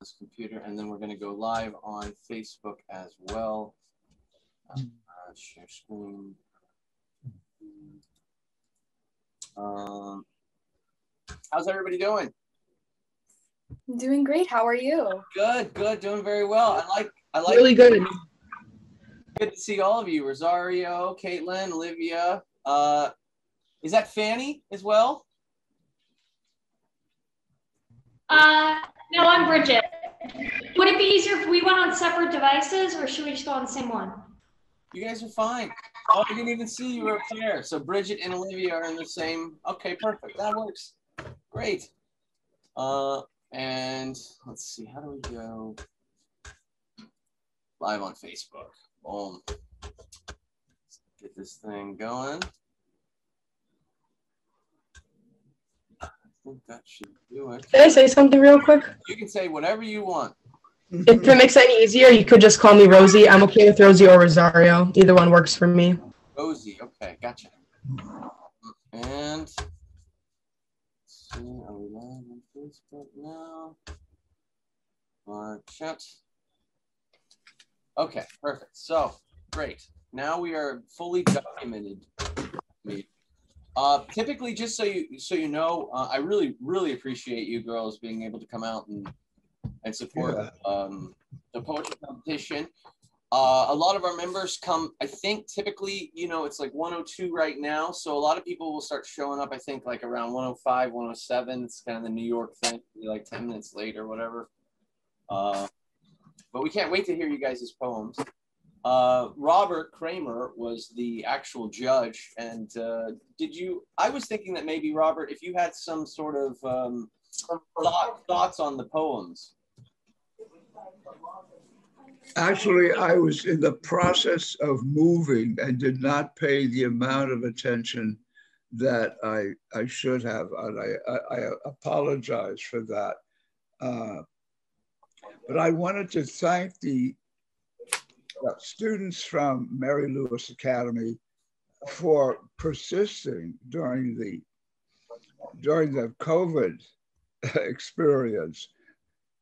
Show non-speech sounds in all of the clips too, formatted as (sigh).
this computer, and then we're going to go live on Facebook as well. Uh, share screen. Um, how's everybody doing? I'm doing great. How are you? Good, good, doing very well. I like, I like. Really good. Good to see all of you, Rosario, Caitlin, Olivia. Uh, is that Fanny as well? Uh, no, I'm Bridget. Would it be easier if we went on separate devices or should we just go on the same one? You guys are fine. Oh, I didn't even see you were up there. So Bridget and Olivia are in the same. Okay, perfect. That works. Great. Uh, and let's see, how do we go live on Facebook? Boom. Get this thing going. Think that should do it. Can I say something real quick? You can say whatever you want. (laughs) If it makes it any easier, you could just call me Rosie. I'm okay with Rosie or Rosario. Either one works for me. Rosie, okay, gotcha. And let's see, are we live on Facebook now? Our chat. Okay, perfect. So great. Now we are fully documented. Uh, typically, just so you so you know, uh, I really really appreciate you girls being able to come out and and support Yeah. um, the poetry competition. Uh, a lot of our members come, I think typically, you know, it's like 102 right now. So a lot of people will start showing up, I think, like around 105, 107. It's kind of the New York thing, like 10 minutes late or whatever. Uh, but we can't wait to hear you guys' poems. Uh, Robert Kramer was the actual judge. And uh, did you, I was thinking that maybe, Robert, if you had some sort of um, thought, thoughts on the poems. Actually, I was in the process of moving and did not pay the amount of attention that I, I should have. And I, I, I apologize for that. Uh, but I wanted to thank the students from Mary Louis Academy for persisting during the during the COVID (laughs) experience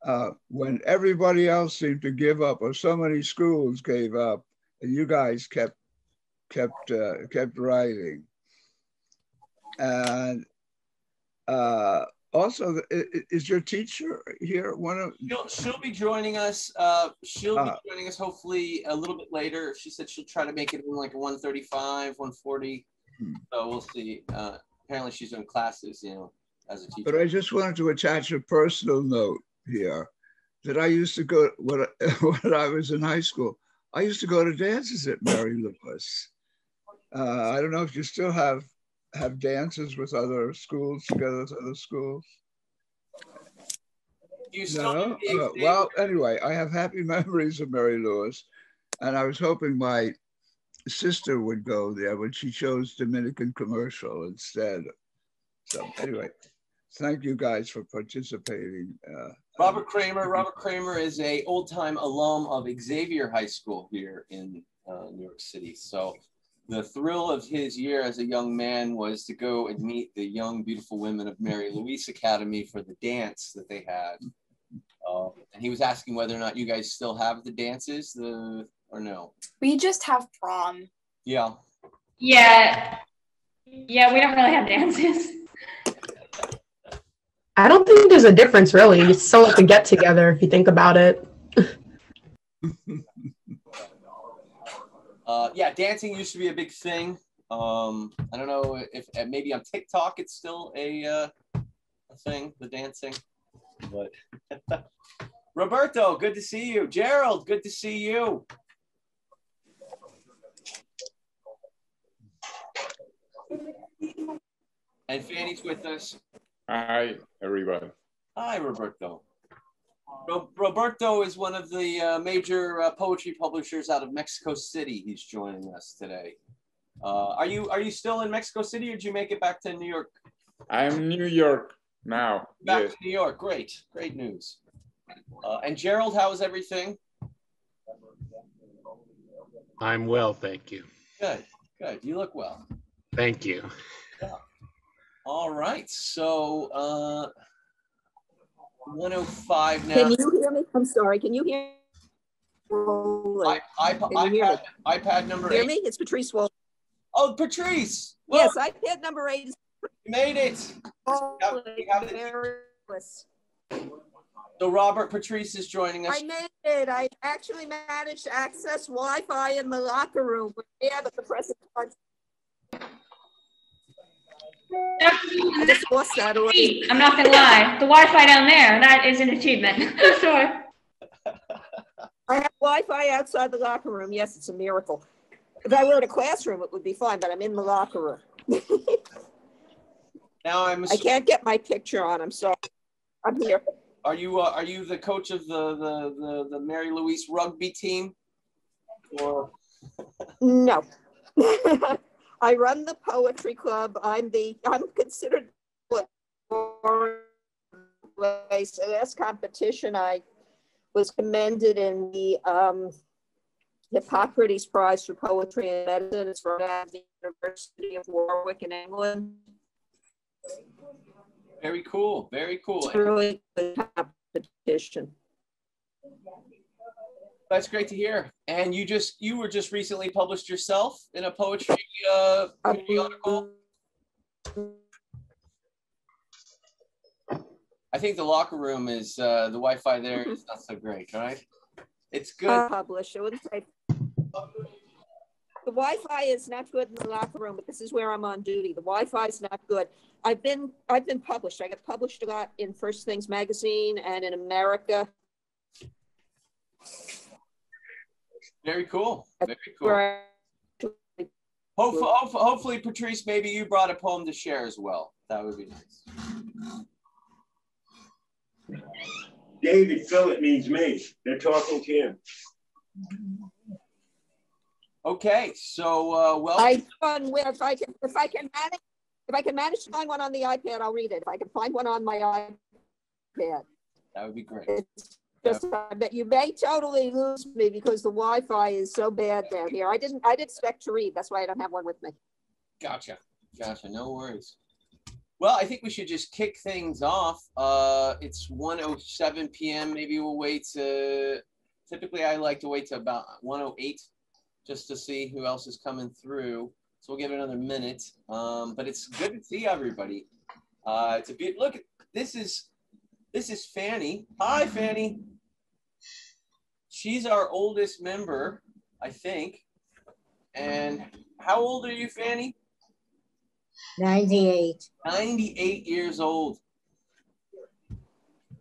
uh, when everybody else seemed to give up, or so many schools gave up, and you guys kept kept uh, kept writing. And uh, also, is your teacher here? One of She'll, she'll be joining us. Uh, she'll Ah. be joining us hopefully a little bit later. She said she'll try to make it in like a 135, 140. Hmm. So we'll see. Uh, apparently she's doing classes, you know, as a teacher. But I just wanted to attach a personal note here that I used to go when I, (laughs) when I was in high school. I used to go to dances at Mary Louis. Uh, I don't know if you still have have dances with other schools together with other schools. you No. Uh, well, anyway, I have happy (laughs) memories of Mary Louis, and I was hoping my sister would go there, but she chose Dominican Commercial instead. So anyway, thank you guys for participating. Uh, Robert Kramer. Robert Kramer is a old time alum of Xavier High School here in uh, New York City. So the thrill of his year as a young man was to go and meet the young, beautiful women of Mary Louise Academy for the dance that they had. Uh, and he was asking whether or not you guys still have the dances, the or no. We just have prom. Yeah. Yeah. Yeah, we don't really have dances. I don't think there's a difference really. It's still like a get together if you think about it. (laughs) Uh, yeah, dancing used to be a big thing. Um, I don't know if maybe on TikTok it's still a, uh, a thing, the dancing. But (laughs) Roberto, good to see you. Gerald, good to see you. And Fanny's with us. Hi, everybody. Hi, Roberto. Ro- Roberto is one of the uh, major uh, poetry publishers out of Mexico City. He's joining us today. Uh, are you are you still in Mexico City, or did you make it back to New York? I'm in New York now. Back Yes, to New York. Great, great news. Uh, and Gerald, how is everything? I'm well, thank you. Good, good. You look well. Thank you. All right. So, uh, 105 now. Can you hear me? I'm sorry, can you hear? I, Can you hear iPad, iPad number Hear eight. me? It's Patrice Wall. Oh, Patrice. Well, Yes, iPad number eight is you made it. rolling. we have it. Marvelous. So Robert Patrice is joining us. I made it. I actually managed to access Wi-Fi in the locker room. Yeah, but the present. I just lost that already. I'm not gonna lie, the Wi-Fi down there, that is an achievement. (laughs) So, I have Wi-Fi outside the locker room. Yes, it's a miracle. If I were in a classroom, it would be fine, but I'm in the locker room. (laughs) Now I'm. I can't get my picture on. I'm sorry. I'm here. are you uh, are you the coach of the the the, the Mary Louise rugby team? Or No. (laughs) I run the poetry club. I'm the, I'm considered so last competition, I was commended in the um, Hippocrates Prize for Poetry and Medicine. It's run at the University of Warwick in England. very cool, very cool. It's really good competition. That's great to hear. And you just you were just recently published yourself in a poetry uh, article. I think the locker room is uh, the Wi-Fi there is not so great, right? It's good. Uh, Published, I wouldn't say. The Wi-Fi is not good in the locker room, but this is where I'm on duty. The Wi-Fi is not good. I've been, I've been published. I got published a lot in First Things Magazine and in America, Very cool. Very cool. where Hopefully, hopefully, Patrice, maybe you brought a poem to share as well. That would be nice. David Phillip means me. They're talking to him. Okay, so uh, well, I run with, if I can, if I can manage, if I can manage to find one on the iPad, I'll read it. If I can find one on my iPad, that would be great. it's just, I bet you may totally lose me because the Wi-Fi is so bad down here. I didn't, I didn't expect to read. That's why I don't have one with me. Gotcha. Gotcha. No worries. Well, I think we should just kick things off. Uh, it's 1.07 p.m. Maybe we'll wait to. Typically, I like to wait to about 1.08 just to see who else is coming through. So we'll give it another minute. Um, but it's good to see everybody. Uh, to be look. This is this is Fanny. Hi, Fanny. She's our oldest member, I think. And how old are you, Fanny? 98. 98 years old.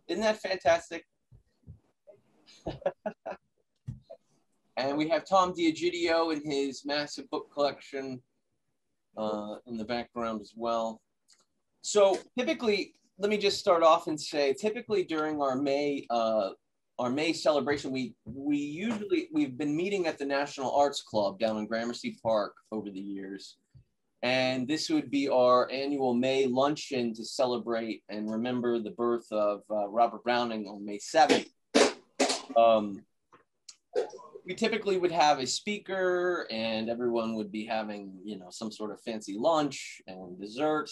Isn't that fantastic? (laughs) and we have Tom Diagidio and his massive book collection uh, in the background as well. So typically, let me just start off and say, typically during our May uh, our May celebration, we we usually we've been meeting at the National Arts Club down in Gramercy Park over the years. And this would be our annual May luncheon to celebrate and remember the birth of uh, Robert Browning on May 7th. Um, we typically would have a speaker and everyone would be having, you know, some sort of fancy lunch and dessert.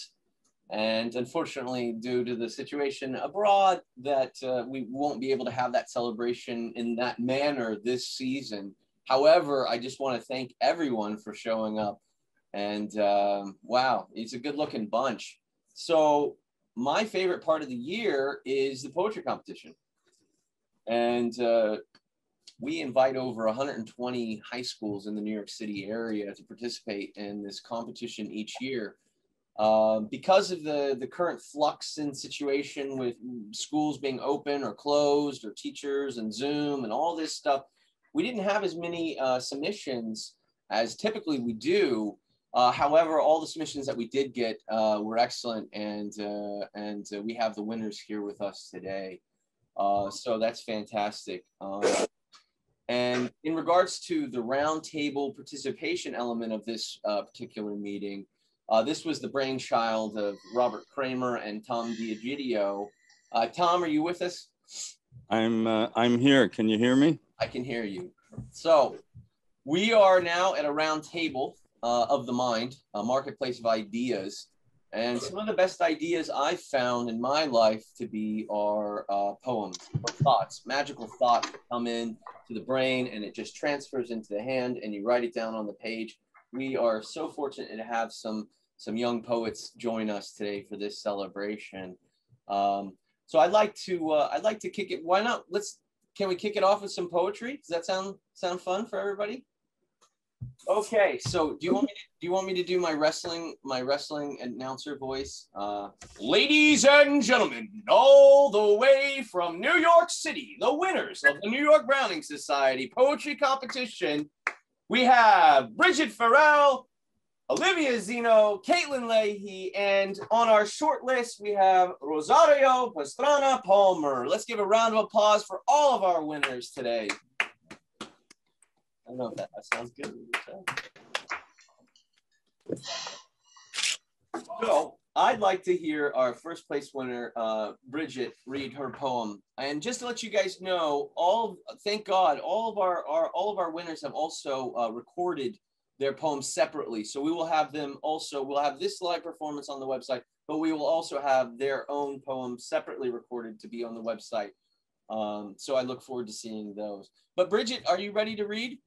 And unfortunately, due to the situation abroad, that uh, we won't be able to have that celebration in that manner this season. However, I just want to thank everyone for showing up and um, wow, it's a good looking bunch. So my favorite part of the year is the poetry competition. And uh, we invite over 120 high schools in the New York City area to participate in this competition each year. Um, because of the, the current flux in situation with schools being open or closed or teachers and Zoom and all this stuff, we didn't have as many uh, submissions as typically we do uh, however, all the submissions that we did get uh, were excellent, and uh, and uh, we have the winners here with us today. Uh, so that's fantastic. Um, and in regards to the roundtable participation element of this uh, particular meeting, this was the brainchild of Robert Kramer and Tom Diagidio. Tom, are you with us? I'm I'm here. Can you hear me? I can hear you. So we are now at a round table uh, of the mind, a marketplace of ideas. And some of the best ideas I've found in my life to be are uh, poems or thoughts, magical thoughts come in to the brain and it just transfers into the hand and you write it down on the page. We are so fortunate to have some some young poets join us today for this celebration. Um, so I'd like to uh, I'd like to kick it. Why not? Let's can we kick it off with some poetry? Does that sound sound fun for everybody? Okay, so do you want me to, do you want me to do my wrestling my wrestling announcer voice? Uh, ladies and gentlemen, all the way from New York City, the winners of the New York Browning Society poetry competition, we have Bridget Farrell, Olivia Zino, Caitlin Leahy, and on our short list we have Rosario Pastrana Palmer. Let's give a round of applause for all of our winners today. I don't know if that, that sounds good. So I'd like to hear our first place winner, uh, Bridget, read her poem. And just to let you guys know, all thank God, all of our, our all of our winners have also uh, recorded their poems separately. So we will have them also. We'll have this live performance on the website, but we will also have their own poems separately recorded to be on the website. Um, so I look forward to seeing those. But Bridget, are you ready to read?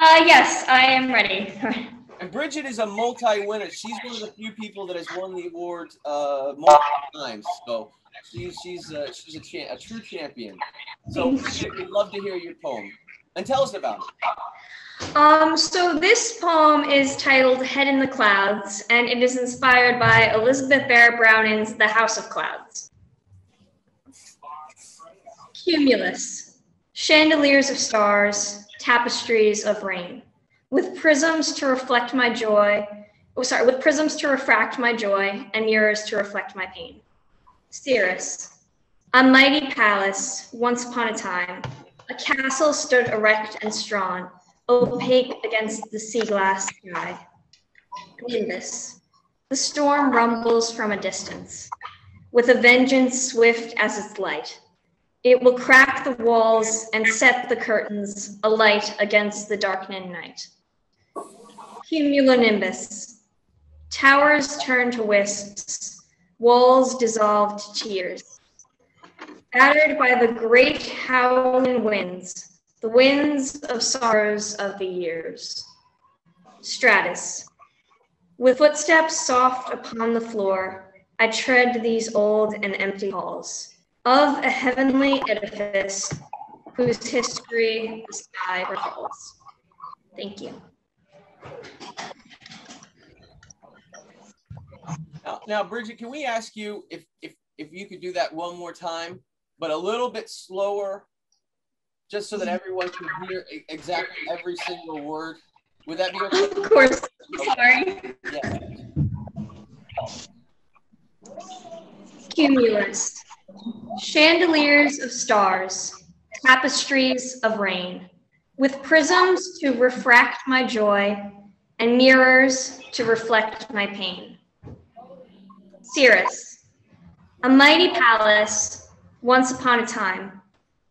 Uh, yes, I am ready. (laughs) And Bridget is a multi-winner. She's one of the few people that has won the award uh, multiple times. So she's she's uh, she's a, a true champion. So Bridget, we'd love to hear your poem and tell us about it. Um, so this poem is titled Head in the Clouds, and it is inspired by Elizabeth Barrett Browning's The House of Clouds. Cumulus, chandeliers of stars, tapestries of rain, with prisms to reflect my joy, oh, sorry, with prisms to refract my joy and mirrors to reflect my pain. Cirrus, a mighty palace, once upon a time, a castle stood erect and strong, opaque against the sea glass sky. Nimbus, the storm rumbles from a distance, with a vengeance swift as its light. It will crack the walls and set the curtains alight against the darkening night. Cumulonimbus, towers turn to wisps, walls dissolve to tears. Battered by the great howling winds, the winds of sorrows of the years. Stratus, with footsteps soft upon the floor, I tread these old and empty halls of a heavenly edifice whose history the sky recalls. Thank you. Now, now, Bridget, can we ask you if if if you could do that one more time, but a little bit slower, just so that everyone can hear exactly every single word? Would that be okay? Of course. Sorry. Yeah. Cumulus, chandeliers of stars, tapestries of rain, with prisms to refract my joy and mirrors to reflect my pain. Cirrus, a mighty palace, once upon a time,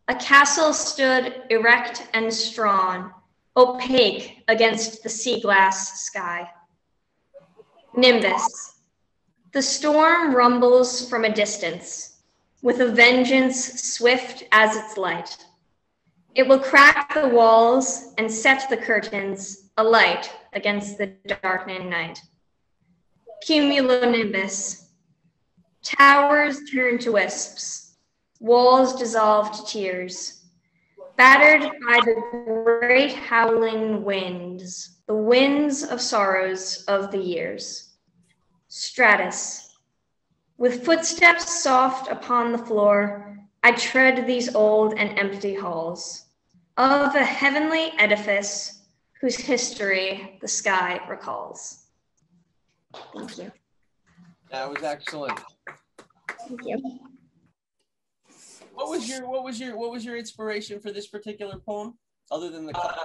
a castle stood erect and strong, opaque against the sea glass sky. Nimbus, the storm rumbles from a distance, with a vengeance swift as its light. It will crack the walls and set the curtains alight against the darkening night. Cumulonimbus, towers turn to wisps, walls dissolved to tears. Battered by the great howling winds, the winds of sorrows of the years. Stratus. With footsteps soft upon the floor, I tread these old and empty halls of a heavenly edifice whose history the sky recalls. Thank you. That was excellent. Thank you. What was your what was your what was your inspiration for this particular poem, other than the clouds?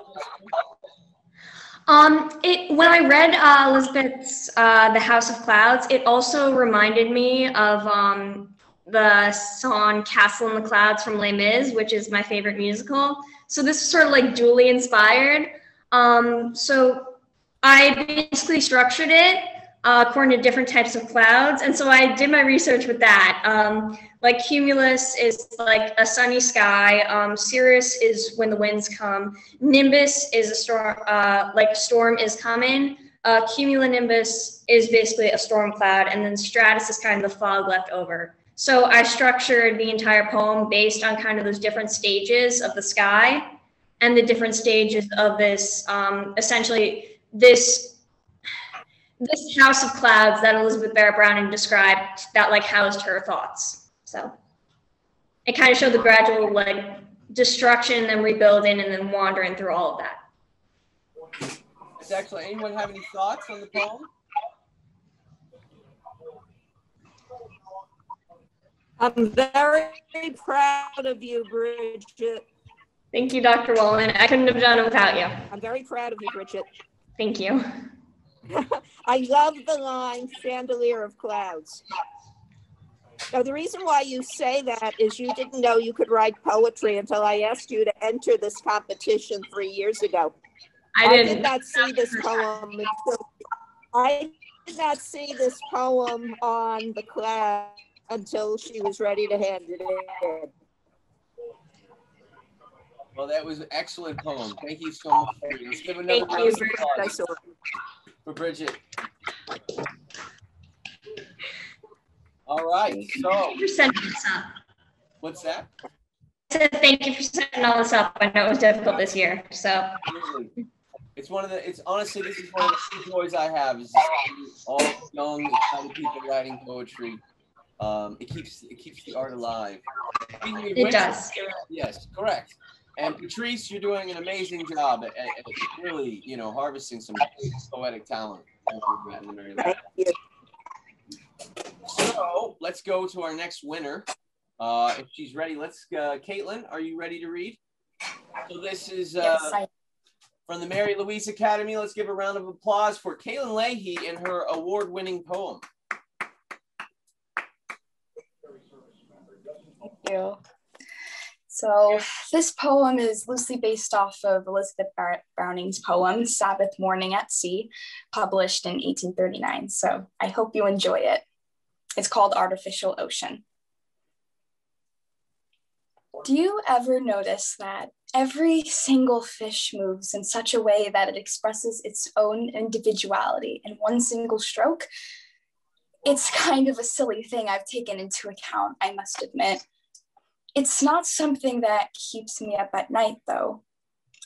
Um, it when I read uh, Elizabeth's uh, "The House of Clouds," it also reminded me of um, the song "Castle in the Clouds" from Les Mis, which is my favorite musical. So this is sort of like dually inspired. Um, so I basically structured it uh, according to different types of clouds. And so I did my research with that. Um, like cumulus is like a sunny sky. Um, cirrus is when the winds come. Nimbus is a storm, uh, like a storm is coming. Uh, cumulonimbus is basically a storm cloud, and then stratus is kind of the fog left over. So I structured the entire poem based on kind of those different stages of the sky and the different stages of this, um, essentially this this house of clouds that Elizabeth Barrett Browning described that like housed her thoughts. So it kind of showed the gradual like destruction and then rebuilding and then wandering through all of that. Is actually anyone have any thoughts on the poem? I'm very proud of you, Bridget. Thank you, Dr. Wallen. I couldn't have done it without you. I'm very proud of you, Bridget. Thank you. (laughs) I love the line chandelier of clouds. Now, the reason why you say that is you didn't know you could write poetry until I asked you to enter this competition three years ago. I I didn't. did not see this poem until I did not see this poem on the class until she was ready to hand it in. Well, that was an excellent poem. Thank you so much. Let's give another Thank you, round of Bridget. I applause saw for Bridget. All right. So, Thank you for setting this up. what's that? I said thank you for setting all this up. I know it was difficult this year. So Absolutely. It's one of the. It's honestly, this is one of the joys I have. Is all young, excited people writing poetry. Um, it keeps it keeps the art alive. It does. Yes, correct. And Patrice, you're doing an amazing job at, at, really, you know, harvesting some poetic talent. over at the Mary Lou. Thank you. So let's go to our next winner. Uh, if she's ready, let's. Uh, Caitlin, are you ready to read? So this is uh, from the Mary Louise Academy. Let's give a round of applause for Caitlin Leahy and her award-winning poem. do. So this poem is loosely based off of Elizabeth Barrett Browning's poem Sabbath Morning at Sea, published in 1839. So I hope you enjoy it. It's called Artificial Ocean. Do you ever notice that every single fish moves in such a way that it expresses its own individuality in one single stroke? It's kind of a silly thing I've taken into account, I must admit. It's not something that keeps me up at night, though.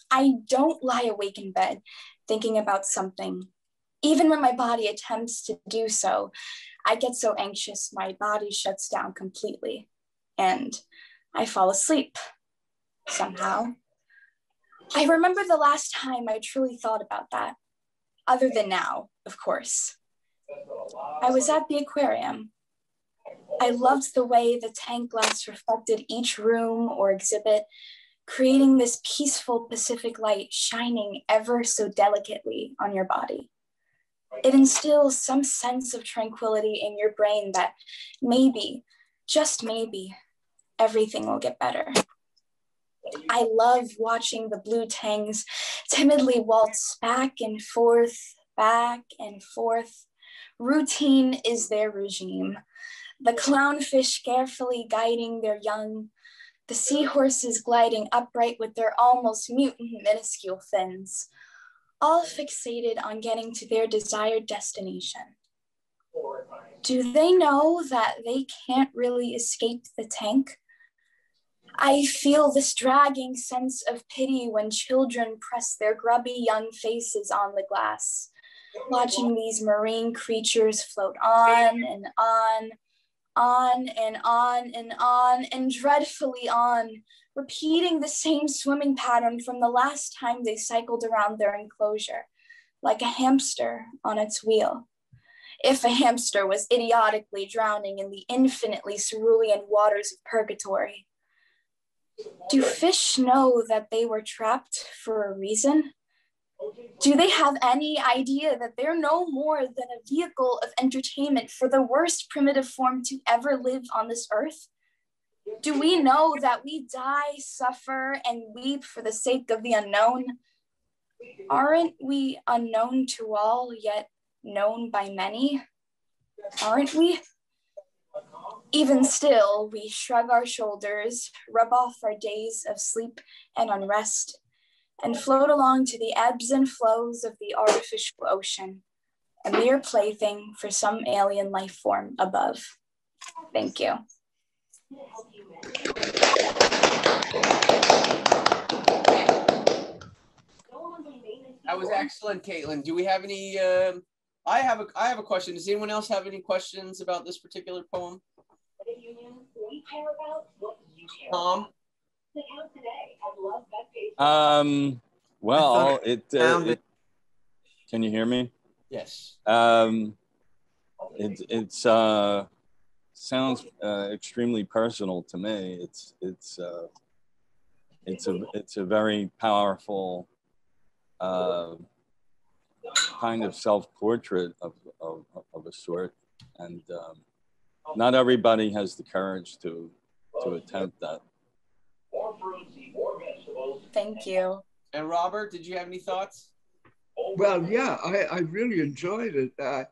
I don't lie awake in bed thinking about something. Even when my body attempts to do so, I get so anxious my body shuts down completely and I fall asleep somehow. I remember the last time I truly thought about that, other than now, of course. I was at the aquarium. I loved the way the tank glass reflected each room or exhibit, creating this peaceful Pacific light shining ever so delicately on your body. It instills some sense of tranquility in your brain that maybe, just maybe, everything will get better. I love watching the blue tangs timidly waltz back and forth, back and forth. Routine is their regime. The clownfish carefully guiding their young, the seahorses gliding upright with their almost mutant minuscule fins, all fixated on getting to their desired destination. Do they know that they can't really escape the tank? I feel this dragging sense of pity when children press their grubby young faces on the glass, watching these marine creatures float on and on, on and on and on, and dreadfully on, repeating the same swimming pattern from the last time they cycled around their enclosure, like a hamster on its wheel. If a hamster was idiotically drowning in the infinitely cerulean waters of purgatory. Do fish know that they were trapped for a reason? Do they have any idea that they're no more than a vehicle of entertainment for the worst primitive form to ever live on this earth? Do we know that we die, suffer, and weep for the sake of the unknown? Aren't we unknown to all, yet known by many, aren't we? Even still, we shrug our shoulders, rub off our days of sleep and unrest, and float along to the ebbs and flows of the artificial ocean, a mere plaything for some alien life form above. Thank you. That was excellent, Caitlin. Do we have any? Um, I have a I have a question. Does anyone else have any questions about this particular poem? Tom. Um, well, it, uh, found it, can you hear me? Yes. Um, it, it's, uh, sounds, uh, extremely personal to me. It's, it's, uh, it's a, it's a very powerful, uh, kind of self-portrait of, of, of a sort. And, um, not everybody has the courage to, to attempt that. Thank you. And Robert, did you have any thoughts? Well, yeah, I, I really enjoyed it. Uh,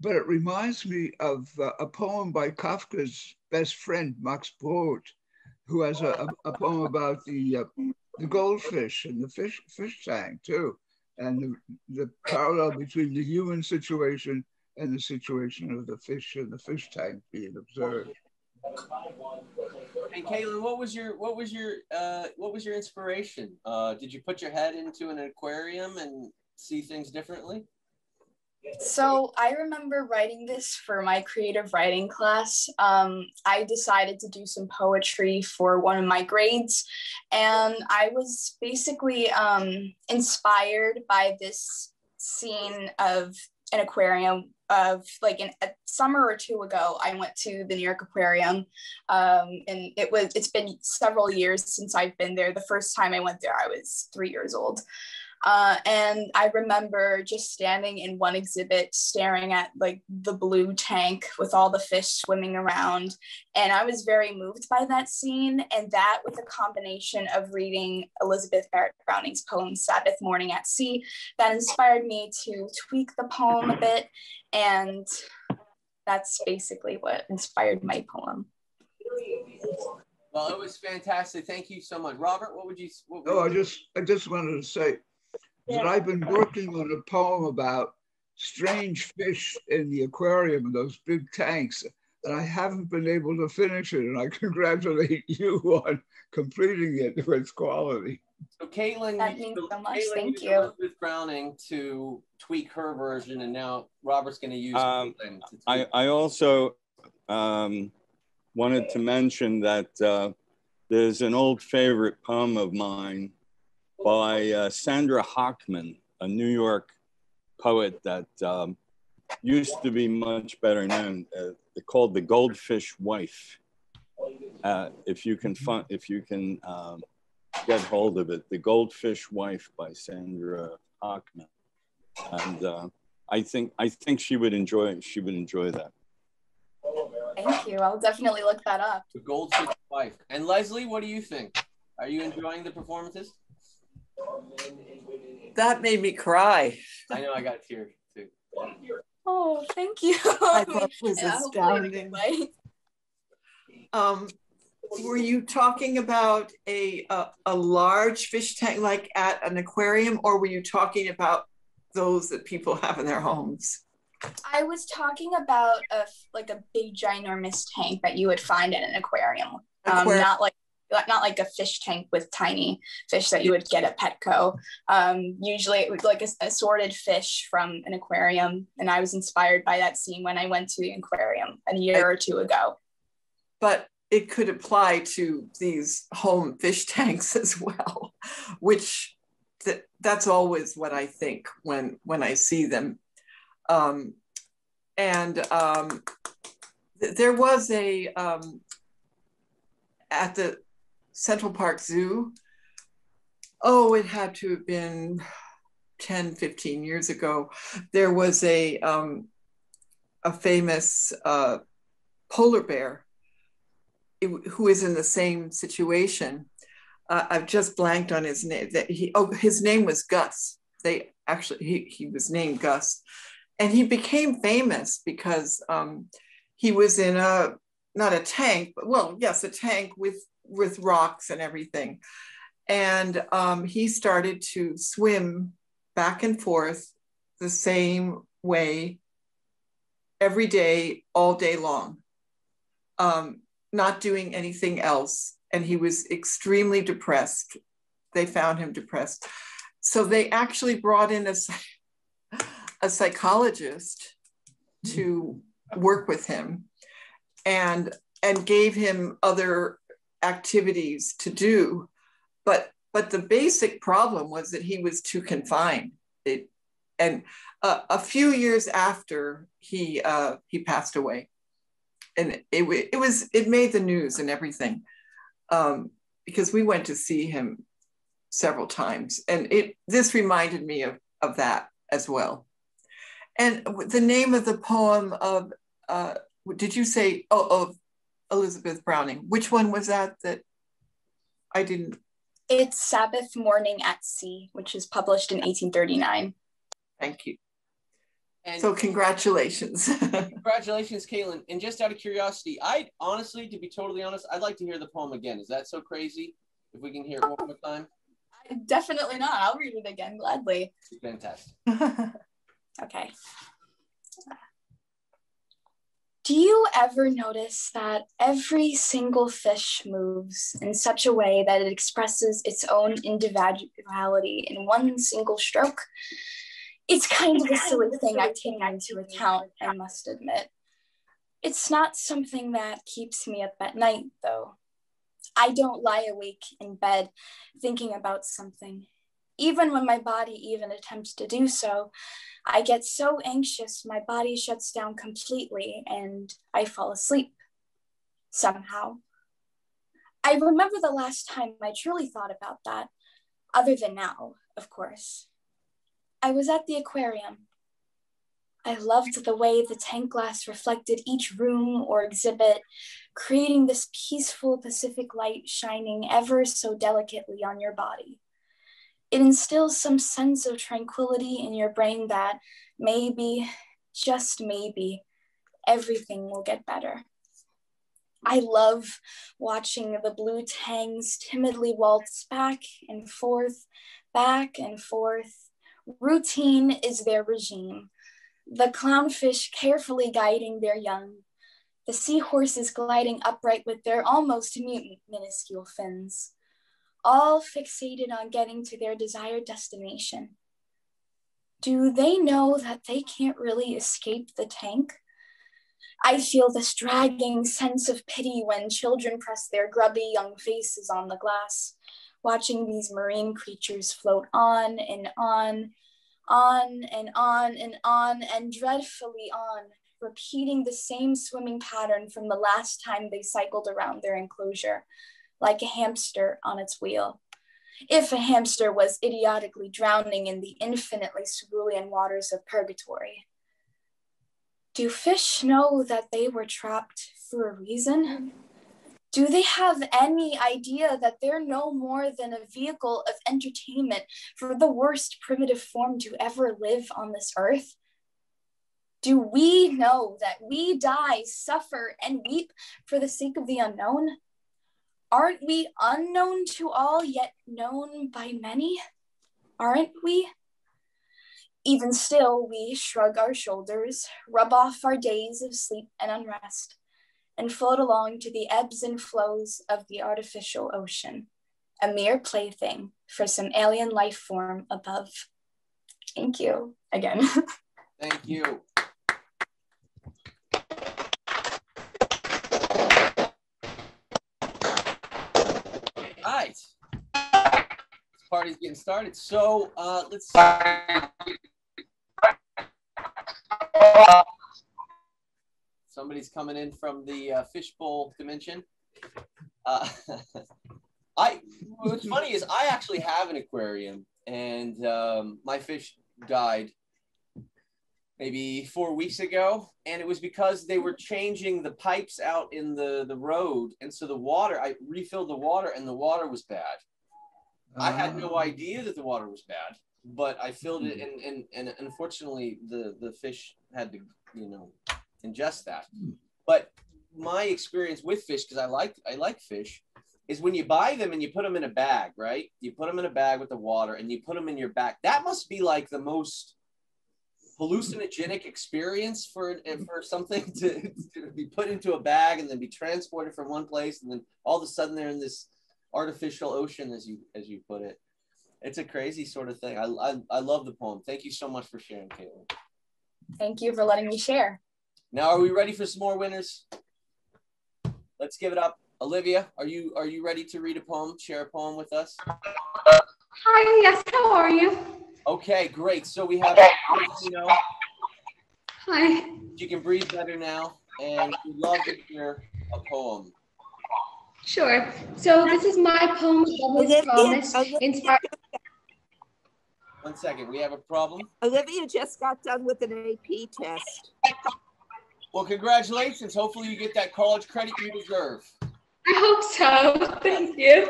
but it reminds me of uh, a poem by Kafka's best friend, Max Brod, who has a, a, a poem about the, uh, the goldfish and the fish, fish tank, too, and the, the parallel between the human situation and the situation of the fish in the fish tank being observed. And Caitlin, what was your what was your uh, what was your inspiration? Uh, did you put your head into an aquarium and see things differently? So I remember writing this for my creative writing class. Um, I decided to do some poetry for one of my grades, and I was basically um, inspired by this scene of an aquarium of like in a summer or two ago i went to the new york aquarium um, and it was it's been several years since i've been there. The first time i went there i was three years old uh, and I remember just standing in one exhibit, staring at like the blue tank with all the fish swimming around. And I was very moved by that scene. And that, with a combination of reading Elizabeth Barrett Browning's poem, Sabbath Morning at Sea, that inspired me to tweak the poem a bit. And that's basically what inspired my poem. Well, it was fantastic. Thank you so much, Robert. What would you? What would Oh, I just I just wanted to say that I've been working on a poem about strange fish in the aquarium in those big tanks, and I haven't been able to finish it. And I (laughs) congratulate you on completing it with quality. So Caitlin, That you- means so so much. Caitlin Thank you. Elizabeth Browning to tweak her version, and now Robert's going to use. Um, Caitlin. I, I also um, wanted to mention that uh, there's an old favorite poem of mine by uh, Sandra Hochman, a New York poet that um, used to be much better known, uh, called "The Goldfish Wife." Uh, if you can find, if you can um, get hold of it, "The Goldfish Wife" by Sandra Hochman, and uh, I think I think she would enjoy she would enjoy that. Thank you. I'll definitely look that up. The Goldfish Wife. And Leslie, what do you think? Are you enjoying the performances? That made me cry. I know I got tears too. Oh, thank you. I thought it was (laughs) Yeah, hopefully in a good astounding. way. Um, were you talking about a, a a large fish tank like at an aquarium, or were you talking about those that people have in their homes? I was talking about a like a big ginormous tank that you would find in an aquarium. Um, Aquarium. not like not like a fish tank with tiny fish that you would get at Petco. Um, usually it was like a, assorted fish from an aquarium, and I was inspired by that scene when I went to the aquarium a year or two ago. But it could apply to these home fish (laughs) tanks as well, which th- that's always what I think when when I see them. Um, and um, th- there was a um, at the Central Park Zoo. Oh, it had to have been 10, 15 years ago. There was a um, a famous uh, polar bear it- who is in the same situation. Uh, I've just blanked on his name. That he oh his name was Gus. They actually he he was named Gus, and he became famous because um, he was in a not a tank, but well, yes, a tank with with rocks and everything, and um, he started to swim back and forth the same way every day, all day long, um, not doing anything else. And he was extremely depressed. They found him depressed. So they actually brought in a, a psychologist to work with him and and gave him other activities to do. But but the basic problem was that he was too confined. It, and uh, a few years after he uh, he passed away. And it, it was it made the news and everything um, because we went to see him several times. And it this reminded me of of that as well. And the name of the poem of, uh, did you say, oh, of Elizabeth Browning? Which one was that that I didn't? It's Sabbath Morning at Sea, which was published in 1839. Thank you. And so congratulations. (laughs) congratulations, Caitlin. And just out of curiosity, I honestly, to be totally honest, I'd like to hear the poem again. Is that so crazy? If we can hear it one more time? Definitely not. I'll read it again gladly. Fantastic. (laughs) Okay. Do you ever notice that every single fish moves in such a way that it expresses its own individuality in one single stroke? It's kind of a silly thing I take into account, I must admit. It's not something that keeps me up at night, though. I don't lie awake in bed thinking about something. Even when my body even attempts to do so, I get so anxious, my body shuts down completely and I fall asleep somehow. I remember the last time I truly thought about that, other than now, of course. I was at the aquarium. I loved the way the tank glass reflected each room or exhibit, creating this peaceful Pacific light shining ever so delicately on your body it instills some sense of tranquility in your brain that maybe, just maybe, everything will get better. I love watching the blue tangs timidly waltz back and forth, back and forth. Routine is their regime. The clownfish carefully guiding their young, the seahorses gliding upright with their almost mutant minuscule fins all fixated on getting to their desired destination. Do they know that they can't really escape the tank? I feel this dragging sense of pity when children press their grubby young faces on the glass, watching these marine creatures float on and on, on and on and on and dreadfully on, repeating the same swimming pattern from the last time they cycled around their enclosure, like a hamster on its wheel. If a hamster was idiotically drowning in the infinitely cerulean waters of purgatory. Do fish know that they were trapped for a reason? Do they have any idea that they're no more than a vehicle of entertainment for the worst primitive form to ever live on this earth? Do we know that we die, suffer, and weep for the sake of the unknown? Aren't we unknown to all, yet known by many? Aren't we? Even still, we shrug our shoulders, rub off our days of sleep and unrest, and float along to the ebbs and flows of the artificial ocean, a mere plaything for some alien life form above. Thank you again. (laughs) Thank you. Right. This party's getting started. So uh, let's Somebody's coming in from the uh, fishbowl dimension. Uh, (laughs) I what's funny is I actually have an aquarium, and um, my fish died maybe four weeks ago and it was because they were changing the pipes out in the the road and so the water i refilled the water and the water was bad uh, i had no ah. idea that the water was bad but I filled it, and and and unfortunately, the the fish had to you know ingest that. But my experience with fish, because I like I like fish, is when you buy them and you put them in a bag, right? You put them in a bag with the water and you put them in your back. That must be like the most hallucinogenic experience for for something (laughs) to, to be put into a bag and then be transported from one place and then all of a sudden they're in this artificial ocean as you as you put it. It's a crazy sort of thing. I i, I love the poem. Thank you so much for sharing caitlin. Thank you for letting me share. now are we ready for some more winners? Let's give it up. Olivia are you are you ready to read a poem share a poem with us? Hi, yes, how are you? Okay great so we have you know Hi. you can breathe better now and we love to hear a poem Sure. So this is my poem, Lover's Promise, inspired. one second we have a problem Olivia just got done with an AP test. well congratulations hopefully you get that college credit you deserve I hope so. (laughs) Thank you.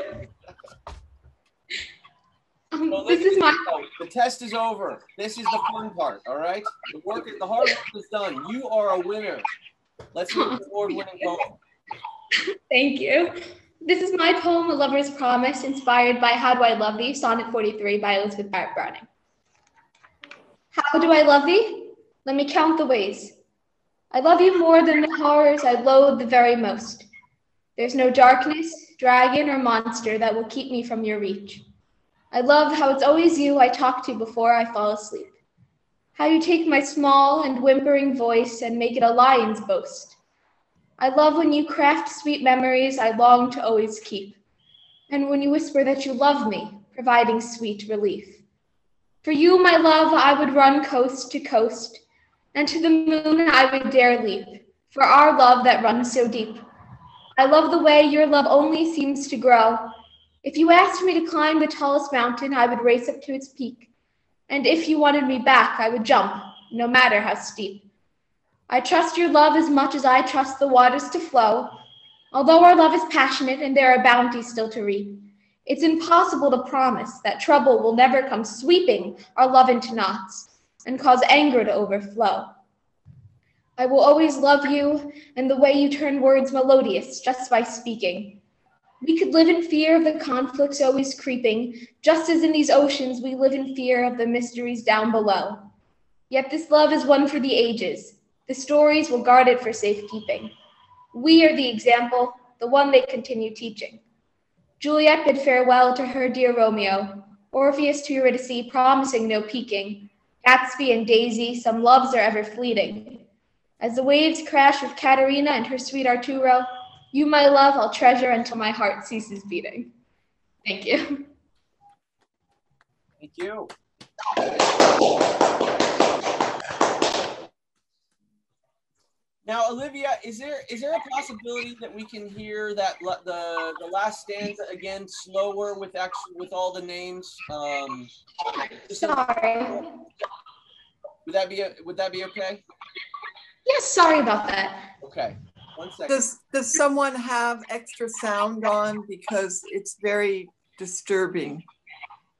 Um, Well, this is my. The test is over. This is the fun part. All right. The work, the hard work is done. You are a winner. Let's hear the award-winning (laughs) poem. Thank you. This is my poem, A Lover's Promise, inspired by How Do I Love Thee, Sonnet 43 by Elizabeth Barrett Browning. How do I love thee? Let me count the ways. I love you more than the horrors I loathe the very most. There's no darkness, dragon, or monster that will keep me from your reach. I love how it's always you I talk to before I fall asleep. How you take my small and whimpering voice and make it a lion's boast. I love when you craft sweet memories I long to always keep, and when you whisper that you love me, providing sweet relief. For you, my love, I would run coast to coast, and to the moon I would dare leap, for our love that runs so deep. I love the way your love only seems to grow. If you asked me to climb the tallest mountain, I would race up to its peak. And if you wanted me back, I would jump, no matter how steep. I trust your love as much as I trust the waters to flow. Although our love is passionate and there are bounties still to reap, it's impossible to promise that trouble will never come sweeping our love into knots and cause anger to overflow. I will always love you and the way you turn words melodious just by speaking. We could live in fear of the conflicts always creeping, just as in these oceans we live in fear of the mysteries down below. Yet this love is one for the ages. The stories will guard it for safekeeping. We are the example, the one they continue teaching. Juliet bid farewell to her dear Romeo, Orpheus to Eurydice, promising no peeking. Gatsby and Daisy, some loves are ever fleeting. As the waves crash with Caterina and her sweet Arturo, you, my love, I'll treasure until my heart ceases beating. Thank you. Thank you. Now, Olivia, is there is there a possibility that we can hear that the the last stanza again slower with actually with all the names? Um, Sorry. Would that be would that be okay? Yes, sorry about that. Okay. One second. Does, does someone have extra sound on? Because it's very disturbing.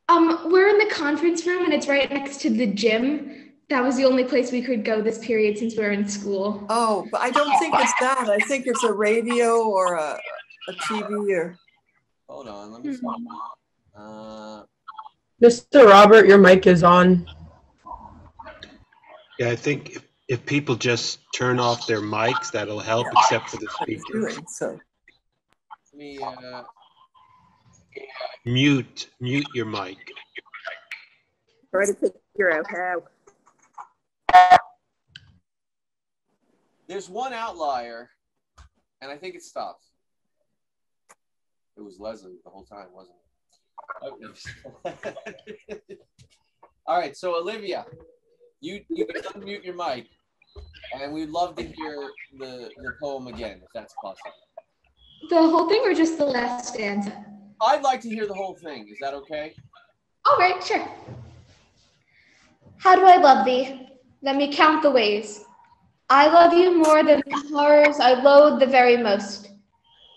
Um, we're in the conference room and it's right next to the gym. That was the only place we could go this period since we were in school. Oh, but I don't think it's that. I think it's a radio or a, a TV or. Hold on. Let me see. Uh, Mr. Robert, your mic is on. Yeah, I think if, if people just turn off their mics, that'll help, except for the speakers. Doing so. me. Uh, Mute, mute your mic. Try to figure out how. there's one outlier, and I think it stops. It was Leslie the whole time, wasn't it? Okay. (laughs) All right, so Olivia, you you can unmute your mic, and we'd love to hear the the poem again, if that's possible. The whole thing or just the last stanza? I'd like to hear the whole thing. Is that okay? All right, sure. How do I love thee? Let me count the ways. I love you more than the horrors I loathe the very most.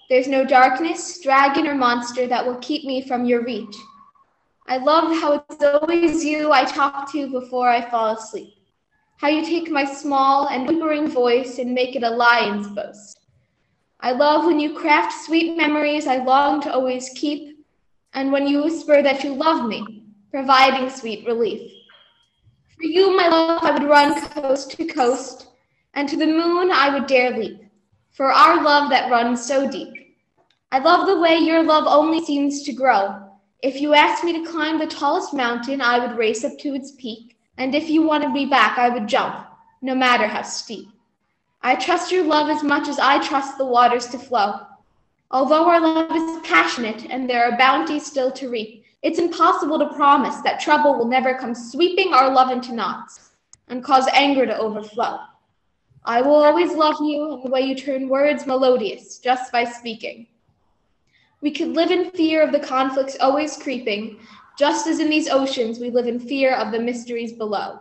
There's no darkness, dragon, or monster that will keep me from your reach. I love how it's always you I talk to before I fall asleep. How you take my small and whimpering voice and make it a lion's boast. I love when you craft sweet memories I long to always keep, and when you whisper that you love me, providing sweet relief. For you, my love, I would run coast to coast, and to the moon I would dare leap, for our love that runs so deep. I love the way your love only seems to grow. If you asked me to climb the tallest mountain, I would race up to its peak, and if you wanted me back, I would jump, no matter how steep. I trust your love as much as I trust the waters to flow. Although our love is passionate and there are bounties still to reap, it's impossible to promise that trouble will never come sweeping our love into knots and cause anger to overflow. I will always love you and the way you turn words melodious just by speaking. We could live in fear of the conflicts always creeping, just as in these oceans we live in fear of the mysteries below.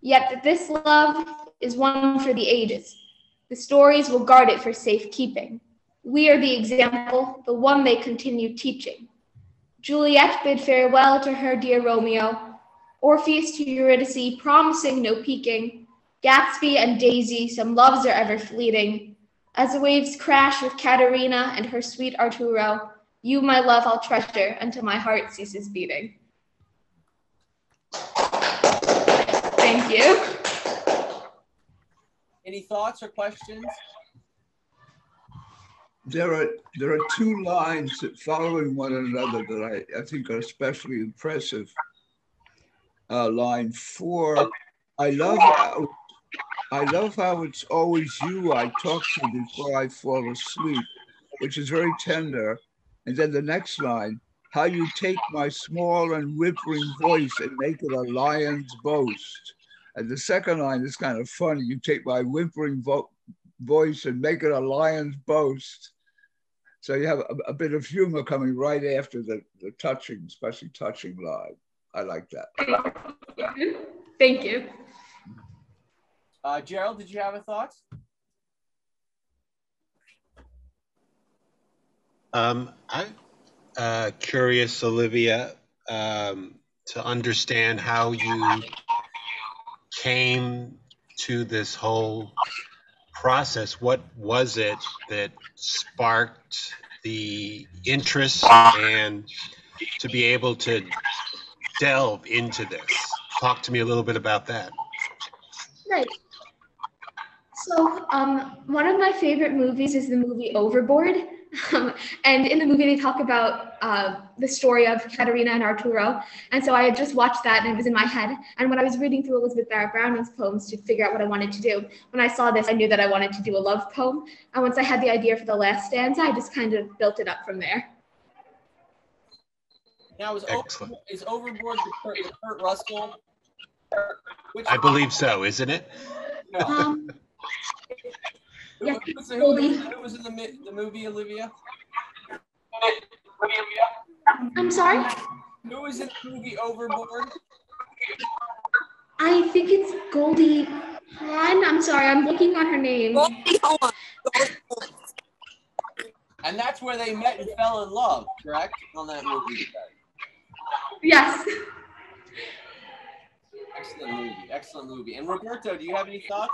Yet this love is one for the ages. The stories will guard it for safekeeping. We are the example, the one they continue teaching. Juliet bid farewell to her dear Romeo, Orpheus to Eurydice, promising no peeking. Gatsby and Daisy, some loves are ever fleeting. As the waves crash with Katerina and her sweet Arturo, you, my love, I'll treasure until my heart ceases beating. Thank you. Any thoughts or questions? There are there are two lines that following one another that I, I think are especially impressive. Uh, line four, I love how I love how it's always you I talk to before I fall asleep, which is very tender. And then the next line, how you take my small and whimpering voice and make it a lion's boast. And the second line is kind of funny. You take my whimpering vo voice and make it a lion's boast. So you have a, a, bit of humor coming right after the, the touching, especially touching line. I like that. Thank you. Thank Uh, Gerald, did you have a thought? Um, I'm uh, curious, Olivia, um, to understand how you came to this whole process, what was it that sparked the interest and to be able to delve into this? Talk to me a little bit about that. Right. So, um, one of my favorite movies is the movie Overboard. Um, (laughs) and in the movie, they talk about uh, the story of Katerina and Arturo. And so I had just watched that and it was in my head. And when I was reading through Elizabeth Barrett Browning's poems to figure out what I wanted to do, when I saw this, I knew that I wanted to do a love poem. And once I had the idea for the last stanza, I just kind of built it up from there. Now, is, Over, is Overboard the Kurt, the Kurt Russell? Which I believe so, isn't it? No. (laughs) (laughs) Um, who, who, was, who, who was in the, the movie, Olivia? I'm sorry? Who was in the movie Overboard? I think it's Goldie Hawn. I'm sorry, I'm looking on her name. Goldie Hawn. And that's where they met and fell in love, correct? On that movie. Yes. Excellent movie. Excellent movie. And Roberto, do you have any thoughts?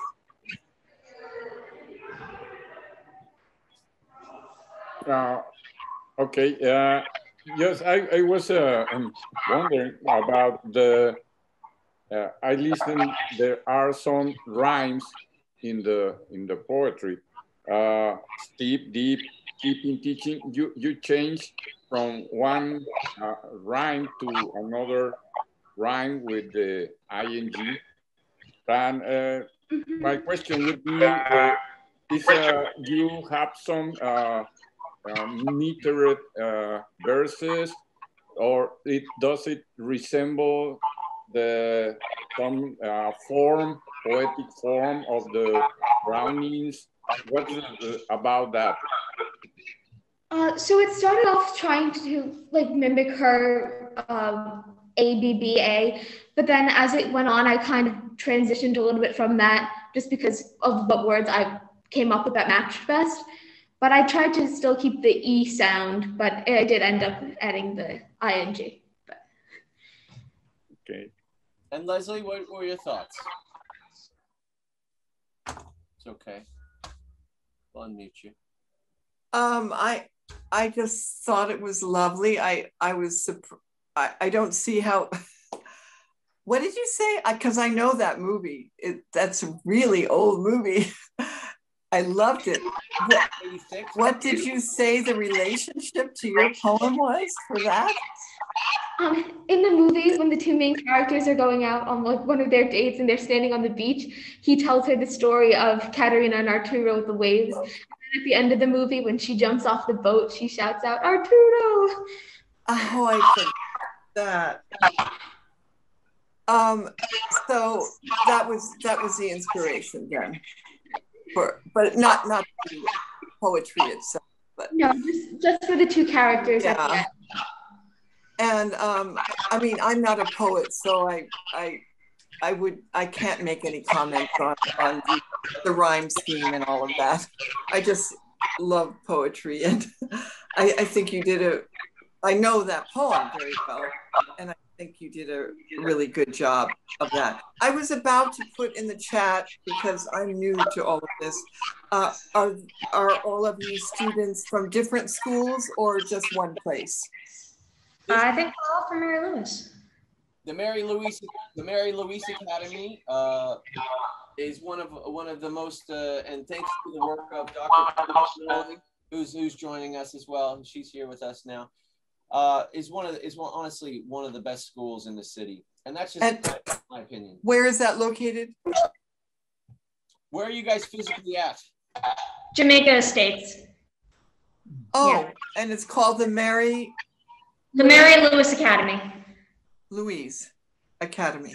Uh, okay. Uh, yes, I, I was uh, um, wondering about the. Uh, I listen. There are some rhymes in the in the poetry. Uh, steep, deep, keeping, teaching. You you change from one uh, rhyme to another rhyme with the ing. And uh, my question would be: uh, If uh, you have some metered uh, verses, or it does it resemble the some uh, form, poetic form of the Brownings? What is it about that? Uh, so it started off trying to like mimic her um, ABBA, but then as it went on, I kind of transitioned a little bit from that just because of what words I came up with that matched best. But I tried to still keep the E sound, but I did end up adding the ing. But. Okay. And Leslie, what were your thoughts? It's okay. I'll unmute you. Um, I I just thought it was lovely. I I was surprised. I, I don't see how. (laughs) what did you say? Because I, I know that movie. It, that's a really old movie. (laughs) I loved it. What, what, did you say the relationship to your poem was for that? Um, in the movie, when the two main characters are going out on like one of their dates and they're standing on the beach, he tells her the story of Katerina and Arturo with the waves. And at the end of the movie, when she jumps off the boat, she shouts out, Arturo! Oh, I forgot that. Um, so that was that was the inspiration then for, but not not the poetry itself. But no, just just for the two characters. Yeah. And um, I mean, I'm not a poet, so I I I would I can't make any comments on on the, the rhyme scheme and all of that. I just love poetry, and (laughs) I, I think you did a. I know that poem very well, and I think you did a really good job of that. I was about to put in the chat because I'm new to all of this. Uh, are are all of you students from different schools or just one place? I think all from Mary Louis. The Mary Louise, the Mary Louise Academy uh, is one of one of the most, uh, and thanks to the work of Dr. who's who's joining us as well. She's here with us now uh, is one of the, is one, honestly one of the best schools in the city, and that's just and my opinion. Where is that located? Where are you guys physically at? Jamaica Estates. Oh, yeah. and it's called the Mary. The Mary Louis Academy. Louise Academy.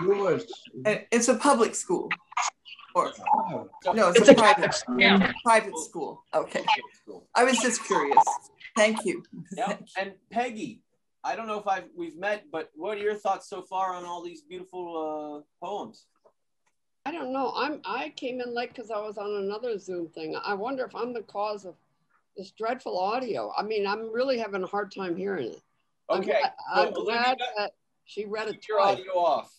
Louis. It's a public school. Or, no, it's, it's a, a, private, yeah. private school. Okay. I was just curious. Thank you. Yep. And Peggy, I don't know if I've we've met, but what are your thoughts so far on all these beautiful uh, poems? I don't know. I'm I came in late because I was on another Zoom thing. I wonder if I'm the cause of this dreadful audio. I mean, I'm really having a hard time hearing it. Okay. I'm, glad, I'm glad that she read it your twice. audio off.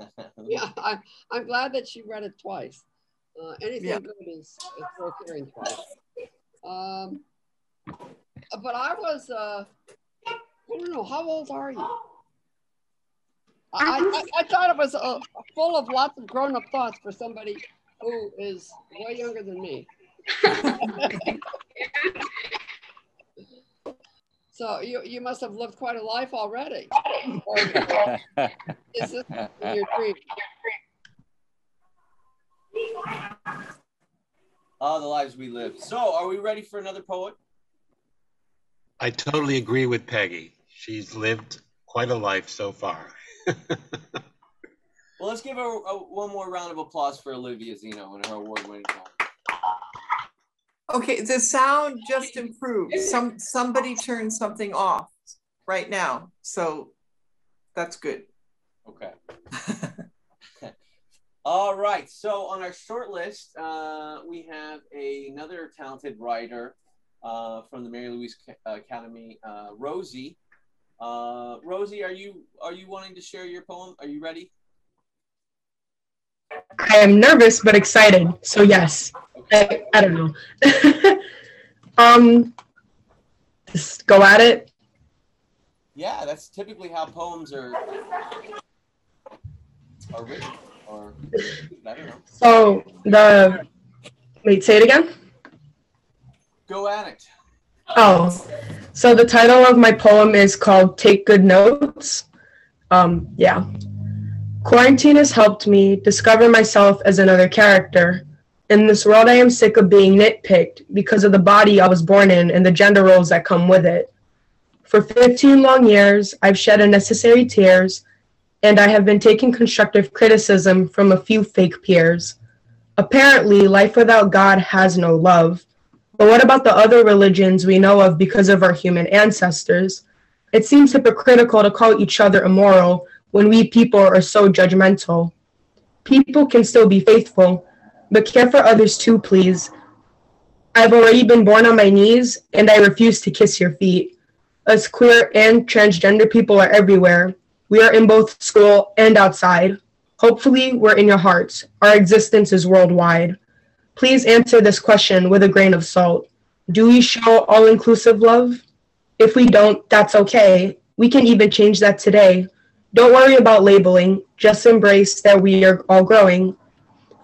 (laughs) yeah, I, I'm glad that she read it twice. Uh, anything yeah. good is, is worth hearing twice. Um, but I was, uh, I don't know, how old are you? I, I, I thought it was uh, full of lots of grown up thoughts for somebody who is way younger than me. (laughs) so you, you must have lived quite a life already. is this your dream? All the lives we live. So, are we ready for another poet? I totally agree with Peggy. She's lived quite a life so far. (laughs) well, let's give her a, one more round of applause for Olivia Zino and her award-winning poem. Okay, the sound just improved. Some somebody turned something off right now, so that's good. Okay. (laughs) All right. So on our short list, uh, we have a, another talented writer uh, from the Mary Louise Academy, uh, Rosie. Uh, Rosie, are you are you wanting to share your poem? Are you ready? I am nervous but excited, so yes. Okay. I, I don't know. (laughs) um, just go at it. Yeah, that's typically how poems are are written. Or I don't know. So the wait, say it again. Go at it. Oh, so the title of my poem is called Take Good Notes. Um, yeah. Quarantine has helped me discover myself as another character. In this world, I am sick of being nitpicked because of the body I was born in and the gender roles that come with it. For 15 long years, I've shed unnecessary tears, and I have been taking constructive criticism from a few fake peers. Apparently, life without God has no love. But what about the other religions we know of because of our human ancestors? It seems hypocritical to call each other immoral when we people are so judgmental. People can still be faithful, but care for others too, please. I've already been born on my knees, and I refuse to kiss your feet. Us queer and transgender people are everywhere, We are in both school and outside. Hopefully, we're in your hearts. Our existence is worldwide. Please answer this question with a grain of salt. Do we show all inclusive love? If we don't, that's okay. We can even change that today. Don't worry about labeling, just embrace that we are all growing.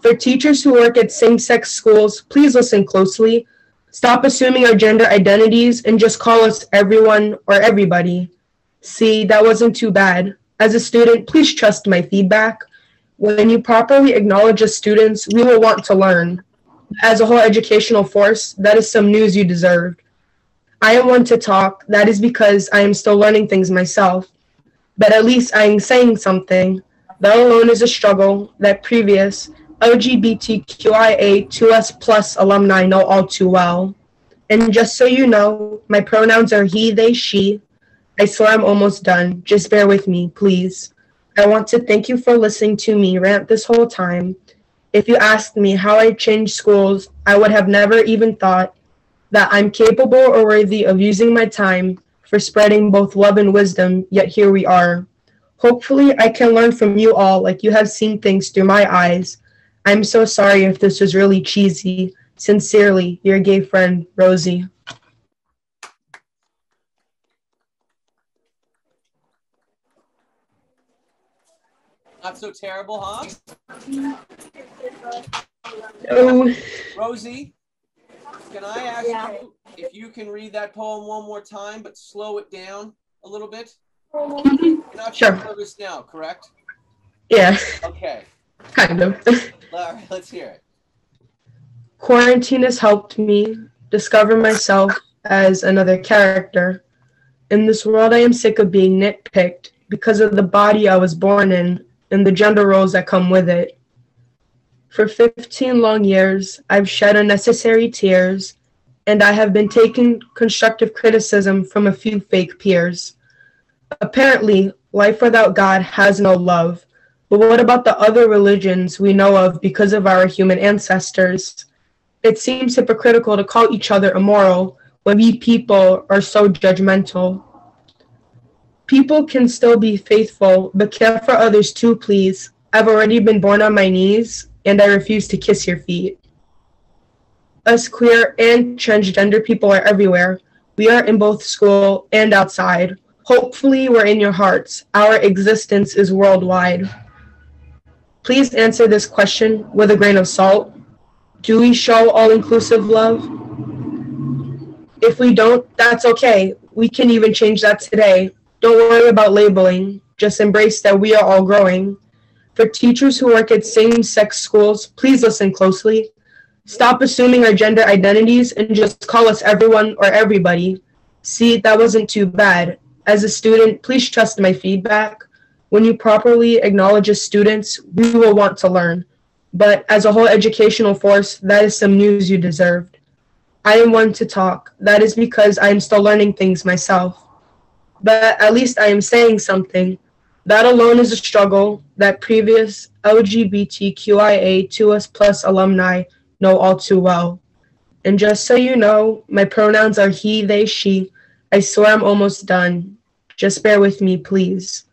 For teachers who work at same sex schools, please listen closely. Stop assuming our gender identities and just call us everyone or everybody. See, that wasn't too bad. As a student, please trust my feedback. When you properly acknowledge us students, we will want to learn. As a whole educational force, that is some news you deserved. I am one to talk, that is because I am still learning things myself. But at least I am saying something. That alone is a struggle that previous LGBTQIA2S plus alumni know all too well. And just so you know, my pronouns are he, they, she. I swear I'm almost done. Just bear with me, please. I want to thank you for listening to me rant this whole time. If you asked me how I changed schools, I would have never even thought that I'm capable or worthy of using my time for spreading both love and wisdom, yet here we are. Hopefully, I can learn from you all like you have seen things through my eyes. I'm so sorry if this was really cheesy. Sincerely, your gay friend, Rosie. Not so terrible, huh? No. Rosie, can I ask Yeah. you if you can read that poem one more time, but slow it down a little bit? You're not Sure. nervous now, correct? Yeah, Okay. kind of. All right, let's hear it. Quarantine has helped me discover myself as another character. In this world, I am sick of being nitpicked because of the body I was born in and the gender roles that come with it. For 15 long years, I've shed unnecessary tears, and I have been taking constructive criticism from a few fake peers. Apparently, life without God has no love. But what about the other religions we know of because of our human ancestors? It seems hypocritical to call each other immoral when we people are so judgmental. People can still be faithful, but care for others too, please. I've already been born on my knees, and I refuse to kiss your feet. Us queer and transgender people are everywhere. We are in both school and outside. Hopefully, we're in your hearts. Our existence is worldwide. Please answer this question with a grain of salt. Do we show all inclusive love? If we don't, that's okay. We can even change that today. Don't worry about labeling. Just embrace that we are all growing. For teachers who work at same sex schools, please listen closely. Stop assuming our gender identities and just call us everyone or everybody. See, that wasn't too bad. As a student, please trust my feedback. When you properly acknowledge us students, we will want to learn. But as a whole educational force, that is some news you deserved. I am one to talk. That is because I am still learning things myself. But at least I am saying something. That alone is a struggle that previous LGBTQIA2S plus alumni know all too well. And just so you know, my pronouns are he, they, she. I swear I'm almost done. Just bear with me, please.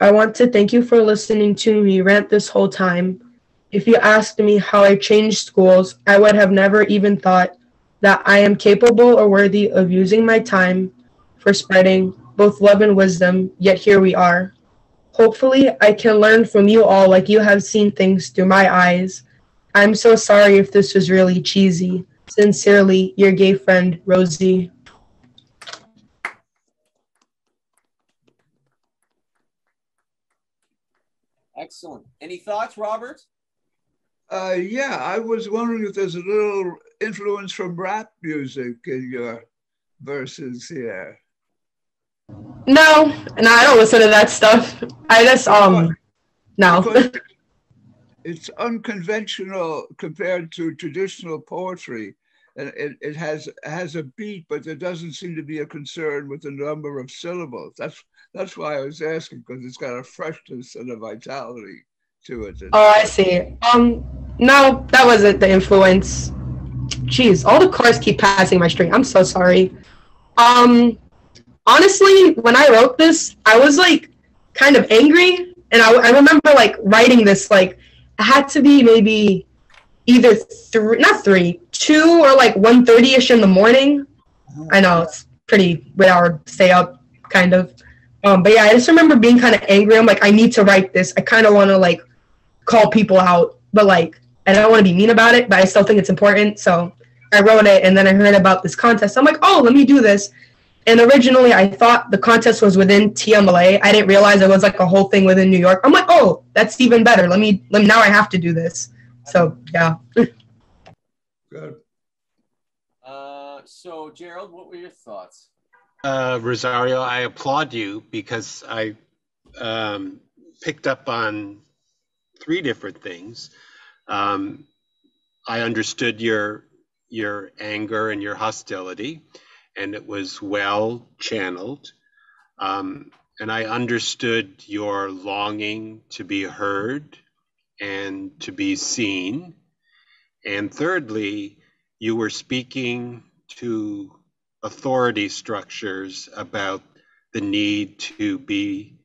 I want to thank you for listening to me rant this whole time. If you asked me how I changed schools, I would have never even thought that I am capable or worthy of using my time for spreading both love and wisdom, yet here we are. Hopefully, I can learn from you all like you have seen things through my eyes. I'm so sorry if this was really cheesy. Sincerely, your gay friend, Rosie. Excellent. Any thoughts, Robert? Uh, yeah, I was wondering if there's a little influence from rap music in your verses here. No, no, I don't listen to that stuff. I just um, no. (laughs) It's unconventional compared to traditional poetry. And it, it has has a beat, but there doesn't seem to be a concern with the number of syllables. That's that's why I was asking because it's got a freshness and a vitality to it. Oh, I see. Um, no, that wasn't the influence. Jeez, all the cars keep passing my street. I'm so sorry. Um, honestly, when I wrote this, I was like kind of angry. And I, I remember like writing this, like, it had to be maybe either three, not three, two or like 1.30 ish in the morning. I know it's pretty weird hour to stay up, kind of. Um, but yeah, I just remember being kind of angry. I'm like, I need to write this. I kind of want to like call people out, but like, I don't want to be mean about it, but I still think it's important. So I wrote it, and then I heard about this contest. I'm like, oh, let me do this. And originally, I thought the contest was within TMLA. I didn't realize it was like a whole thing within New York. I'm like, oh, that's even better. Let me, let me now I have to do this. So yeah. (laughs) Good. Uh, so Gerald, what were your thoughts? Uh, Rosario, I applaud you because I um, picked up on three different things. Um, I understood your your anger and your hostility, and it was well channeled. Um, and I understood your longing to be heard and to be seen. And thirdly, you were speaking to authority structures about the need to be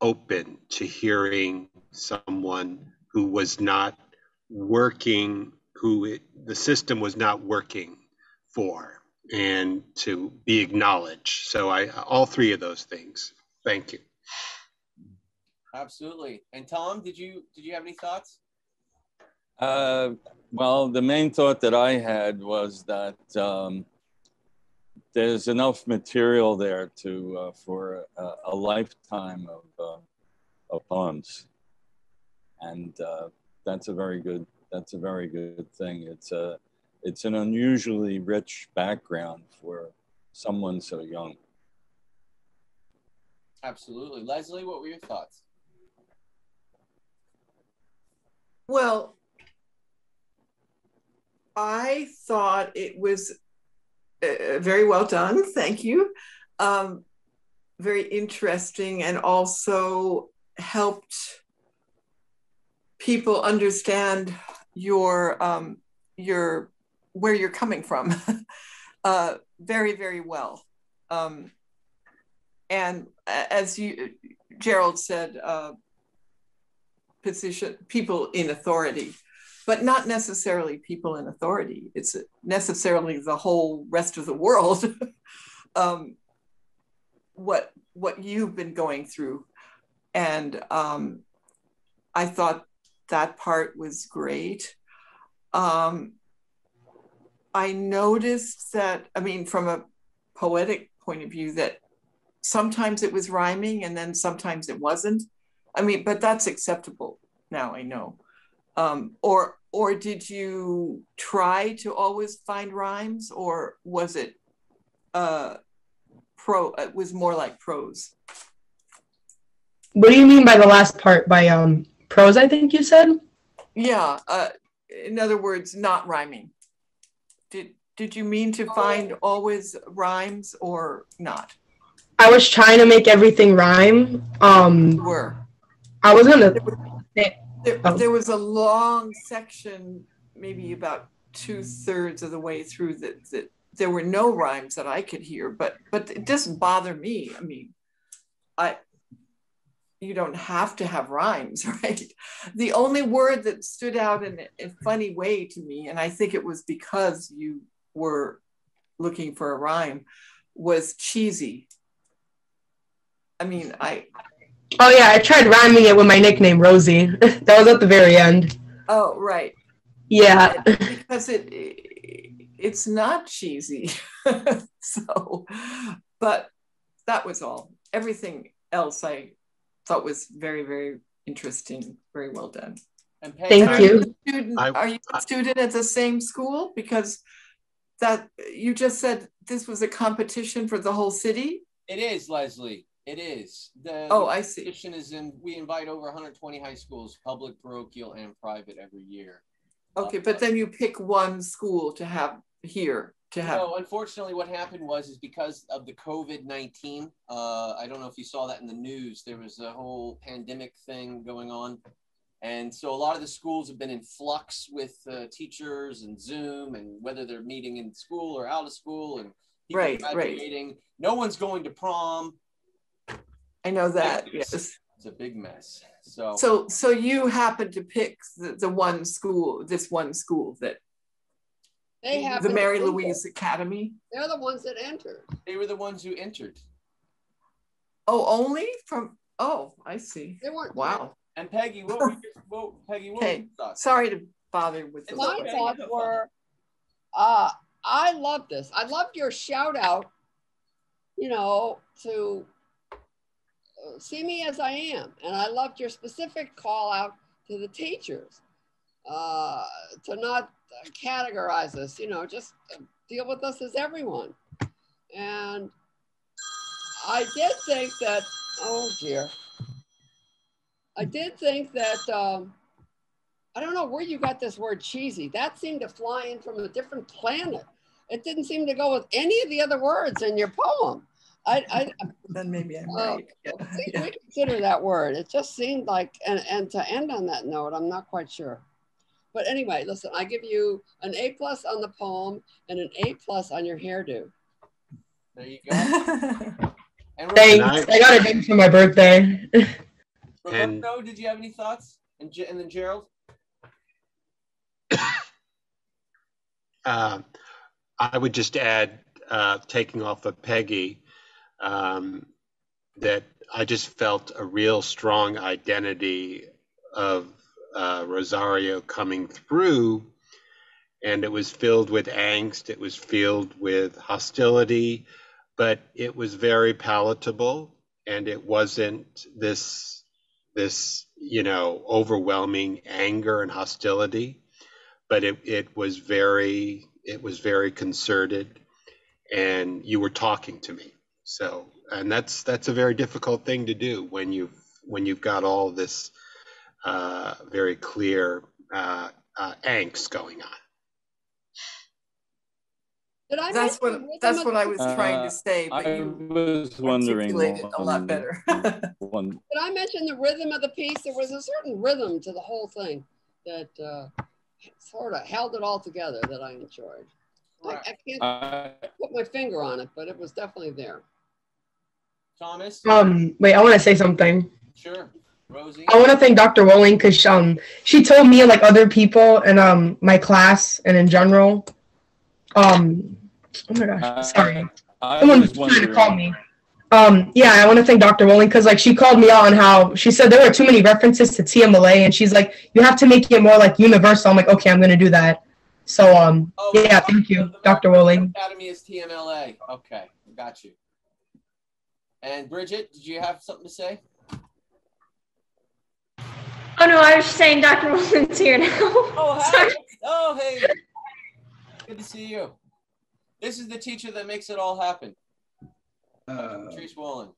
open to hearing someone who was not working, who it, the system was not working for, and to be acknowledged. So I all three of those things. Thank you. Absolutely. And Tom, did you did you have any thoughts? Uh, well, the main thought that I had was that um, there's enough material there to uh, for a, a, lifetime of, uh, of poems, and uh, that's a very good that's a very good thing. It's a it's an unusually rich background for someone so young. Absolutely, Leslie. What were your thoughts? Well, I thought it was uh, very well done. Thank you. Um, very interesting and also helped people understand your um, your where you're coming from (laughs) uh, very very well. Um, and as you Gerald said, uh, position people in authority but not necessarily people in authority. It's necessarily the whole rest of the world. (laughs) um, what what you've been going through, and um, I thought that part was great. Um, I noticed that I mean, from a poetic point of view, that sometimes it was rhyming and then sometimes it wasn't. I mean, but that's acceptable now. I know um, or or did you try to always find rhymes or was it uh, pro it was more like prose what do you mean by the last part by um prose i think you said yeah uh, in other words not rhyming did did you mean to find always rhymes or not i was trying to make everything rhyme um you were i was gonna there, oh. there was a long section, maybe about two thirds of the way through that, that there were no rhymes that I could hear, but but it doesn't bother me. I mean, I you don't have to have rhymes, (laughs) right? The only word that stood out in a funny way to me, and I think it was because you were looking for a rhyme, was cheesy. I mean, I Oh yeah, I tried rhyming it with my nickname Rosie. (laughs) that was at the very end. Oh right. Yeah. (laughs) because it it's not cheesy. (laughs) so, but that was all. Everything else I thought was very very interesting. Very well done. And Thank are you. you student, I, are you a student at the same school? Because that you just said this was a competition for the whole city. It is, Leslie. It is. The oh, I see. Competition is in. We invite over 120 high schools, public, parochial, and private, every year. Okay, uh, but then you pick one school to have here to have. No, unfortunately, what happened was is because of the COVID 19. Uh, I don't know if you saw that in the news. There was a whole pandemic thing going on, and so a lot of the schools have been in flux with uh, teachers and Zoom, and whether they're meeting in school or out of school, and right, graduating. Right. No one's going to prom I know that. Yes. It's a big mess. So So so you happen to pick the, the one school, this one school that They have the Mary Louise Academy. They're the ones that entered. they were the ones who entered. Oh, only from oh, I see. They weren't. Wow. And Peggy, what were your, what, Peggy, what Okay. your thoughts? Sorry to bother with the My thoughts were, uh, I love this. I loved your shout out, you know, to uh, see me as I am. And I loved your specific call out to the teachers uh, to not uh, categorize us, you know, just uh, deal with us as everyone. And I did think that, oh dear. I did think that, um, I don't know where you got this word cheesy. That seemed to fly in from a different planet. It didn't seem to go with any of the other words in your poem. I, I then maybe I'm uh, right. Yeah. we (laughs) consider that word. It just seemed like, and, and to end on that note, I'm not quite sure. But anyway, listen, I give you an A plus on the poem and an A plus on your hairdo. There you go. (laughs) and Thanks. I got a date for my birthday. (laughs) Roberto, did you have any thoughts? And, and then Gerald? Uh, (coughs) I would just add, uh, taking off of Peggy, um, that I just felt a real strong identity of uh, Rosario coming through, and it was filled with angst. It was filled with hostility, but it was very palatable, and it wasn't this this you know overwhelming anger and hostility but it, it was very it was very concerted and you were talking to me. So and that's that's a very difficult thing to do when you've when you've got all this uh, very clear uh, uh, angst going on Did I That's what that's what I was trying to say, but I you was wondering articulated a lot better. (laughs) one (laughs) Did I mention the rhythm of the piece? There was a certain rhythm to the whole thing that uh, sort of held it all together that I enjoyed. I, I can't I- put my finger on it, but it was definitely there. Thomas? Um, wait, I want to say something. Sure. Rosie? I want to thank Dr. Rowling because um, she told me like other people in um my class and in general. Um, oh my gosh, sorry. I Someone was was trying to call me. Um, yeah, I want to thank Dr. Rowling because like she called me out on how she said there were too many references to TMLA, and she's like, you have to make it more like universal. I'm like, okay, I'm gonna do that. So um, yeah, thank you, Dr. Rowling. Academy is TMLA. Okay, got you. And Bridget, did you have something to say? Oh no, I was just saying Dr. Wilson's here now. Oh, (laughs) hi. Oh, hey. Good to see you. This is the teacher that makes it all happen. Uh, Patrice Wallen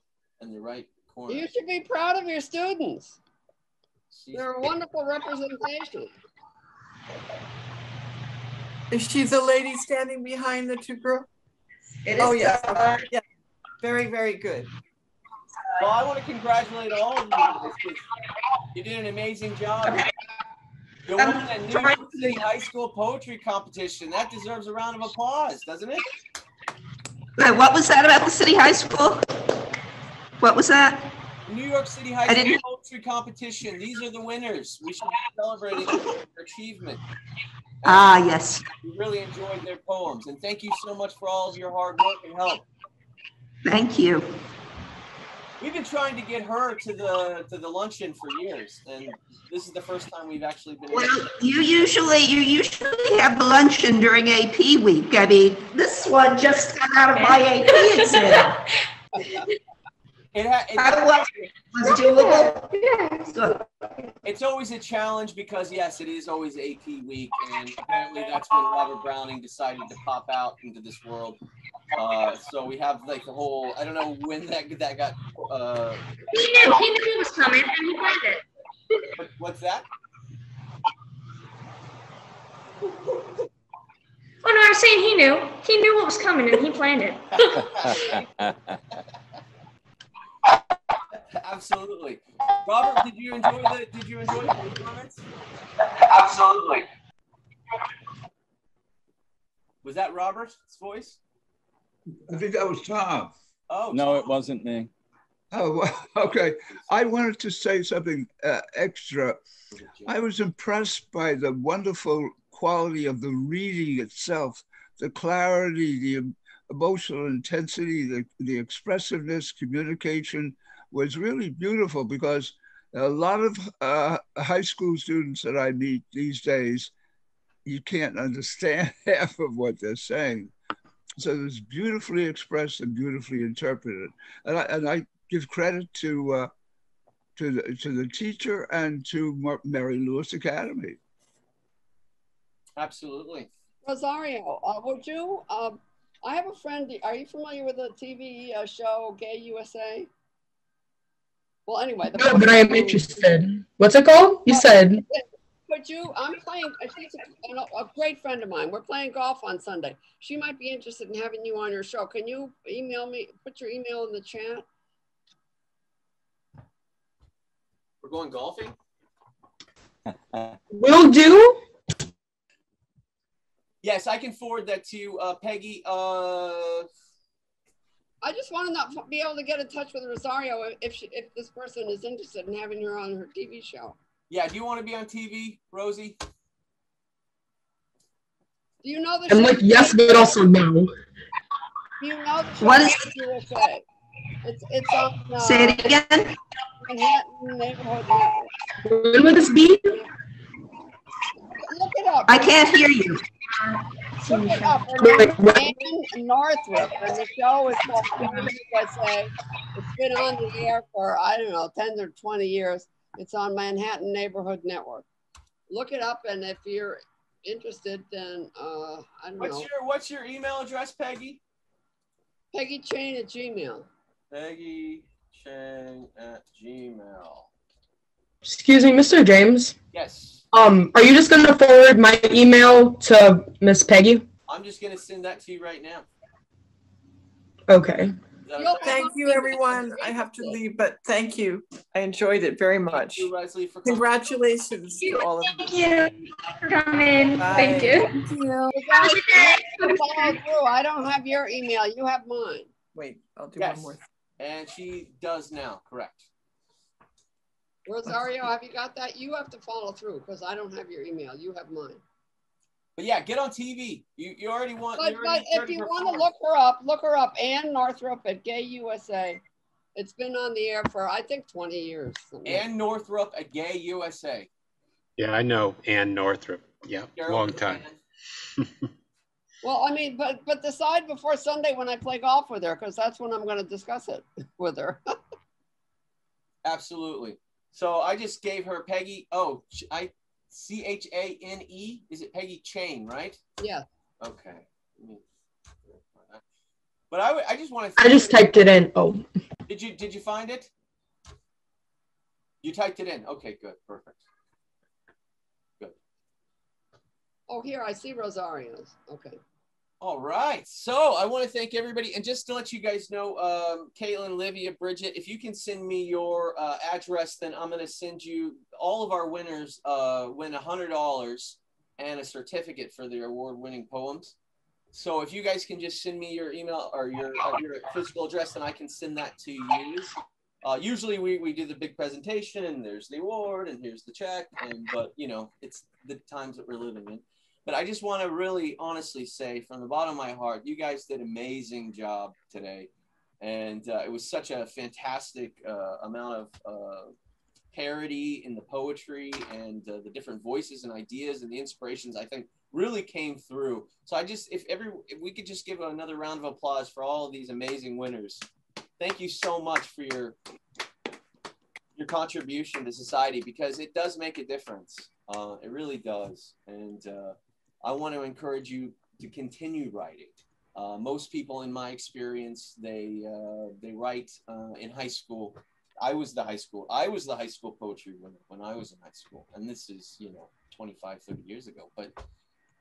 in the right corner. You should be proud of your students. They're a wonderful representation. Is she the lady standing behind the two girls? It oh is yeah. Sarah. yeah. Very, very good. Well, I want to congratulate all of you. You did an amazing job. You won a New York City High School poetry competition. That deserves a round of applause, doesn't it? What was that about the city high school? What was that? New York City High I School didn't- poetry competition. These are the winners. We should be celebrating their achievement. Ah, yes. We really enjoyed their poems, and thank you so much for all of your hard work and help. Thank you. We've been trying to get her to the to the luncheon for years, and this is the first time we've actually been. Well, to. you usually you usually have the luncheon during AP week. I mean, this one just got out of my AP exam. (laughs) It ha- it- How was it? Was doable? Good. It's always a challenge because yes, it is always AP week, and apparently that's when Robert Browning decided to pop out into this world. Uh, so we have like the whole I don't know when that that got. Uh, He knew, he knew it was coming and he planned it. what, what's that? Oh no, I was saying he knew. He knew what was coming and he planned it. (laughs) (laughs) Absolutely, Robert. Did you enjoy the Did you enjoy the performance? Absolutely. Was that Robert's voice? I think that was Tom. Oh, No, it wasn't me. Oh, well, (laughs) okay. I wanted to say something uh, extra. I was impressed by the wonderful quality of the reading itself, the clarity, the emotional intensity, the, the expressiveness, communication was really beautiful because a lot of uh, high school students that I meet these days, you can't (laughs) understand half of what they're saying. So it was beautifully expressed and beautifully interpreted. And I, and I give credit to uh, to the to the teacher and to Mar- Mary Louis Academy. Absolutely. Rosario, uh, would you? Um, I have a friend. Are you familiar with the TV uh, show Gay USA? Well, anyway, the No, but I am interested. What's it called? You said. Could you? I'm playing. uh, She's a, a great friend of mine. We're playing golf on Sunday. She might be interested in having you on your show. Can you email me? Put your email in the chat. We're going golfing. (laughs) Will do. Yes, I can forward that to you, uh, Peggy. Uh, I just want to not be able to get in touch with Rosario if- if she, if this person is interested in having her on her TV show. yeah, do you want to be on TV, Rosie? Do you know the I'm show? like yes, but also no. Do you know the show What is- Gay USA? It's it's on. Uh, Say it again. Manhattan Neighborhood Network. When would this be? Look it up. I can't hear you. Look it up. Her Wait, name's what? Ann Northrop, and the show is called Gay USA. It's been on the air for I don't know, ten or twenty years. It's on Manhattan Neighborhood Network. Look it up, and if you're interested, then uh, I don't What's know. your What's your email address, Peggy? Peggy Chain at Gmail. Peggy Chang at Gmail. Excuse me, Mr. James. Yes, Um, are you just gonna forward my email to Miss Peggy? I'm just gonna send that to you right now. Okay. Is that Well, okay? thank you, everyone. I have to leave, but thank you. I enjoyed it very much. Thank you, Leslie, for coming. Congratulations to all of you. Thank you. you for coming. Bye. Thank you. Thank you. Have to follow through. I don't have your email. You have mine. Wait, I'll do Yes, one more. and she does now. Correct. Rosario, have you got that? You have to follow through because I don't have your email. You have mine. But yeah, get on TV. You you already want. But, you but already if you want to look her up, look her up. Ann Northrop at Gay USA. It's been on the air for I think 20 years. something Ann Northrop at Gay USA. Yeah, I know Ann Northrop. Yeah, Carol, long time. (laughs) Well, I mean, but but decide before Sunday when I play golf with her, because that's when I'm going to discuss it (laughs) with her. (laughs) Absolutely. So I just gave her Peggy. Oh, I C H A N E. Is it Peggy Chain, right? yeah. Okay. Let me verify that. But I, I just want to. I just typed it in. Oh, Did you Did you find it? You typed it in. Okay, good, perfect. Good. Oh, here I see Rosario's. Okay. All right. So I want to thank everybody. And just to let you guys know, um, Caitlin, Livia, Bridget, if you can send me your uh, address, then I'm going to send you all of our winners uh, win $100 and a certificate for their award winning poems. So if you guys can just send me your email or your, uh, your physical address, then I can send that to you. Uh, usually we, we do the big presentation and there's the award and here's the check. And, but you know, it's the times that we're living in. But I just want to really honestly say from the bottom of my heart, you guys did an amazing job today. And uh, it was such a fantastic uh, amount of uh, parody in the poetry and uh, the different voices and ideas and the inspirations, I think really came through. So I just, if every, if we could just give another round of applause for all of these amazing winners. Thank you so much for your, your contribution to society because it does make a difference. Uh, it really does. And, uh, I want to encourage you to continue writing. Uh, most people, in my experience, they uh, they write uh, in high school. I was the high school. I was the high school poetry winner when I was in high school, and this is you know 25, 30 years ago. But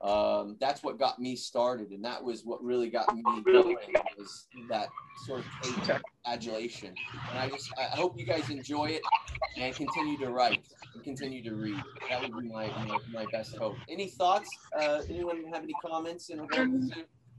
um, that's what got me started, and that was what really got me going was that sort of adulation. And I just I hope you guys enjoy it and continue to write and continue to read. That would be my my, my best hope. Any thoughts? Uh, anyone have any comments in regards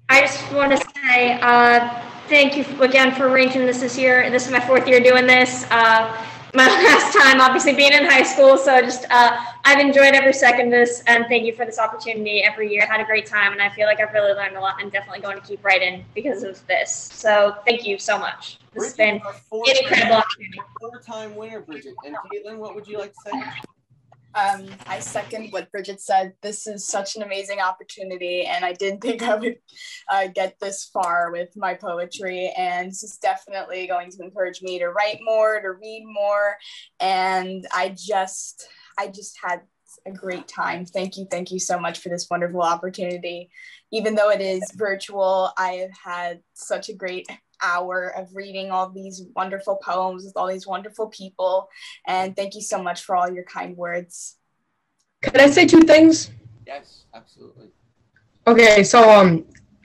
I just want to say uh, thank you again for arranging this this year. This is my fourth year doing this. Uh, my (laughs) last time, obviously, being in high school. So just uh, I've enjoyed every second of this, and thank you for this opportunity every year. I had a great time, and I feel like I've really learned a lot. I'm definitely going to keep writing because of this. So thank you so much. This has been an incredible opportunity. Four-time winner, Bridget. And Caitlin, what would you like to say? Um, I second what Bridget said. This is such an amazing opportunity, and I didn't think I would uh, get this far with my poetry. And this is definitely going to encourage me to write more, to read more, and I just, I just had a great time. Thank you, thank you so much for this wonderful opportunity. Even though it is virtual, I have had such a great hour of reading all these wonderful poems with all these wonderful people. And thank you so much for all your kind words. Can I say two things? Yes, absolutely. Okay, so um,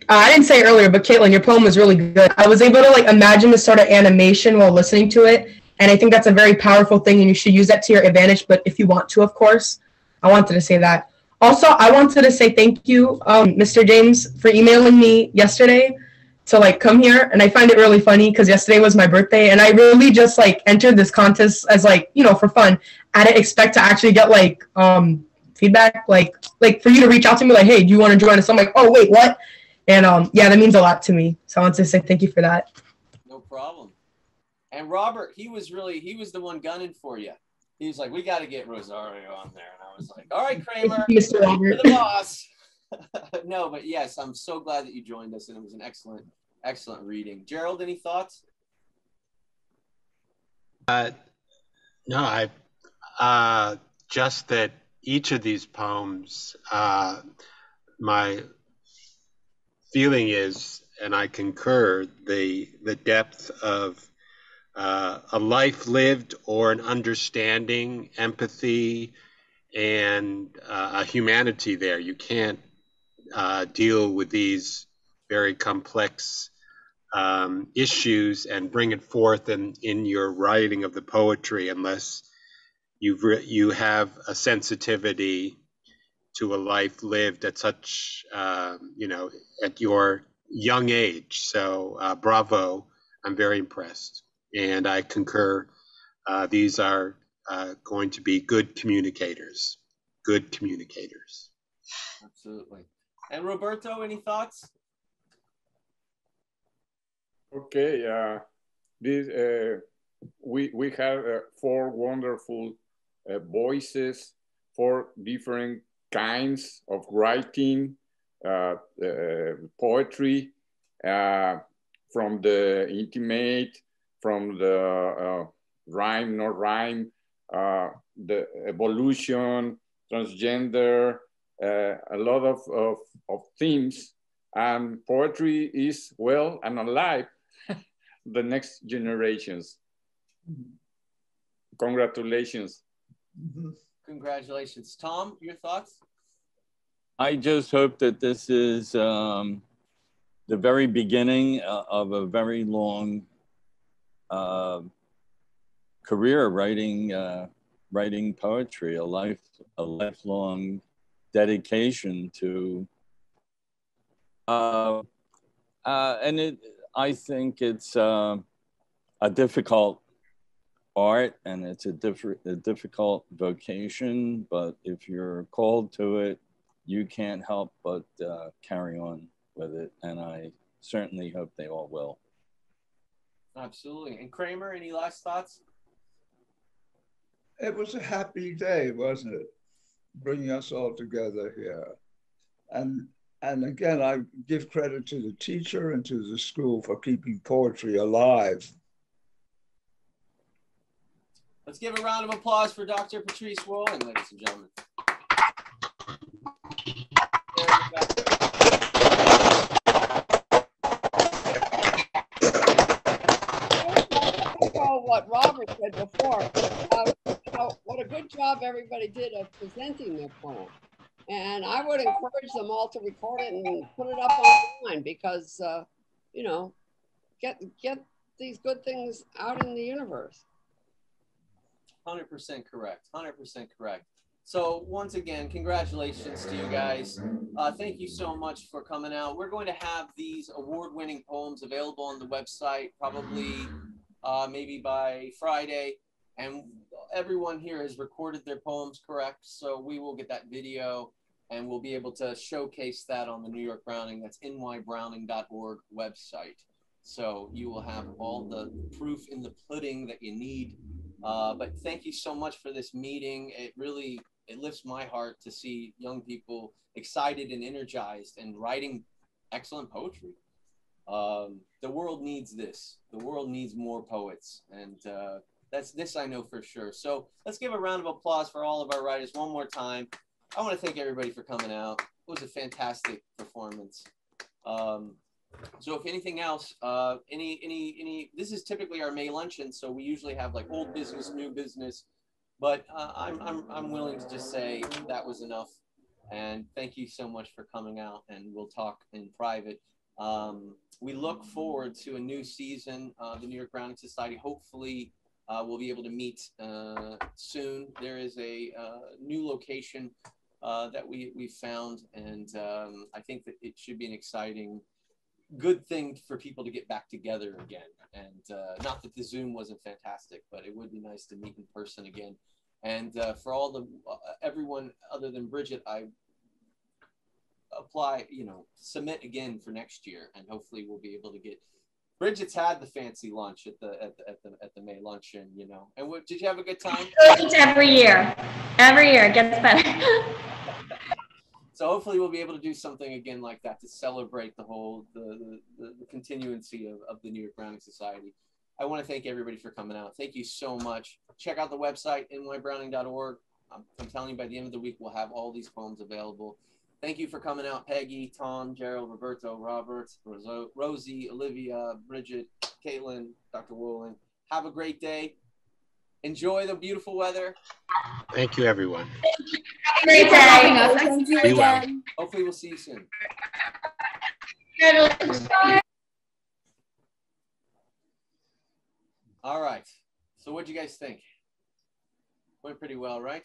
I didn't say earlier, but Caitlin, your poem was really good. I was able to like imagine the sort of animation while listening to it, and I think that's a very powerful thing, and you should use that to your advantage. But if you want to, of course, I wanted to say that. Also, I wanted to say thank you, um, Mr. James, for emailing me yesterday to like come here and i find it really funny because yesterday was my birthday and i really just like entered this contest as like you know for fun i didn't expect to actually get like um feedback like like for you to reach out to me like hey do you want to join us i'm like oh wait what and um yeah that means a lot to me so i want to say thank you for that no problem and robert he was really he was the one gunning for you he was like we got to get rosario on there and i was like all right kramer mr robert you're the boss (laughs) no, but yes, I'm so glad that you joined us, and it was an excellent, excellent reading. Gerald, any thoughts? Uh, no, I uh, just that each of these poems, uh, my feeling is, and I concur, the the depth of uh, a life lived or an understanding, empathy, and uh, a humanity there. You can't uh, deal with these very complex um, issues and bring it forth in, in your writing of the poetry unless you've re- you have a sensitivity to a life lived at such uh, you know at your young age. So uh, bravo. I'm very impressed and i concur. Uh, these are uh, going to be good communicators good communicators. Absolutely. And Roberto, any thoughts? Okay, uh, this uh, we we have uh, four wonderful uh, voices, four different kinds of writing, uh, uh, poetry, from the intimate, from the rhyme, not rhyme, the evolution, transgender, uh, a lot of, of, of themes. And poetry is well and alive (laughs) the next generations. Congratulations. Congratulations. Tom your thoughts? I just hope that this is um, the very beginning uh, of a very long uh, career writing uh, writing poetry a life a lifelong dedication to uh, uh, and it i think it's uh, a difficult art and it's a, different a difficult vocation but if you're called to it you can't help but uh, carry on with it. And i certainly hope they all will absolutely and kramer any last thoughts it was a happy day wasn't it bringing us all together here. And, and again, I give credit to the teacher and to the school for keeping poetry alive. Let's give a round of applause for Dr. Patrice Wolin, ladies and gentlemen. Robert said before. Uh, what a good job everybody did of presenting their poem. And I would encourage them all to record it and put it up online because, uh, you know, get get these good things out in the universe. 100% correct. 100% correct. So once again, congratulations to you guys. Uh, thank you so much for coming out. We're going to have these award-winning poems available on the website probably uh, maybe by Friday. And everyone here has recorded their poems correct. So we will get that video and we'll be able to showcase that on the New York Browning. That's nybrowning.org website. So you will have all the proof in the pudding that you need. Uh, but thank you so much for this meeting. It really it lifts my heart to see young people excited and energized and writing excellent poetry. Um, the world needs this. The world needs more poets, and uh, that's this I know for sure. So let's give a round of applause for all of our writers one more time. I want to thank everybody for coming out. It was a fantastic performance. Um, so if anything else, uh, any any any, this is typically our May luncheon, so we usually have like old business, new business, but uh, I'm I'm I'm willing to just say that was enough. And thank you so much for coming out, and we'll talk in private. Um, we look forward to a new season of the New York Browning Society. Hopefully, uh, we'll be able to meet uh, soon. There is a uh, new location uh, that we we found, and um, I think that it should be an exciting good thing for people to get back together again. And uh, not that the Zoom wasn't fantastic, but it would be nice to meet in person again. And uh, for all the uh, everyone other than Bridget, I apply, you know, submit again for next year, and hopefully we'll be able to get. Bridget's had the fancy lunch at the at the at the, at the May luncheon, you know. And what, did you have a good time? It's every year. Every year it gets better. (laughs) so hopefully we'll be able to do something again like that to celebrate the whole the the, the continuancy of, of the New York Browning Society. I want to thank everybody for coming out. Thank you so much. Check out the website nybrowning.org. I'm, I'm telling you, by the end of the week, we'll have all these poems available. Thank you for coming out, Peggy, Tom, Gerald, Roberto, Robert, Rosie, Olivia, Bridget, Caitlin, Dr. Woolen. Have a great day. Enjoy the beautiful weather. Thank you, everyone. Great day. Thank you Be well. again. Hopefully, we'll see you soon. All right. So, what do you guys think? Went pretty well, right?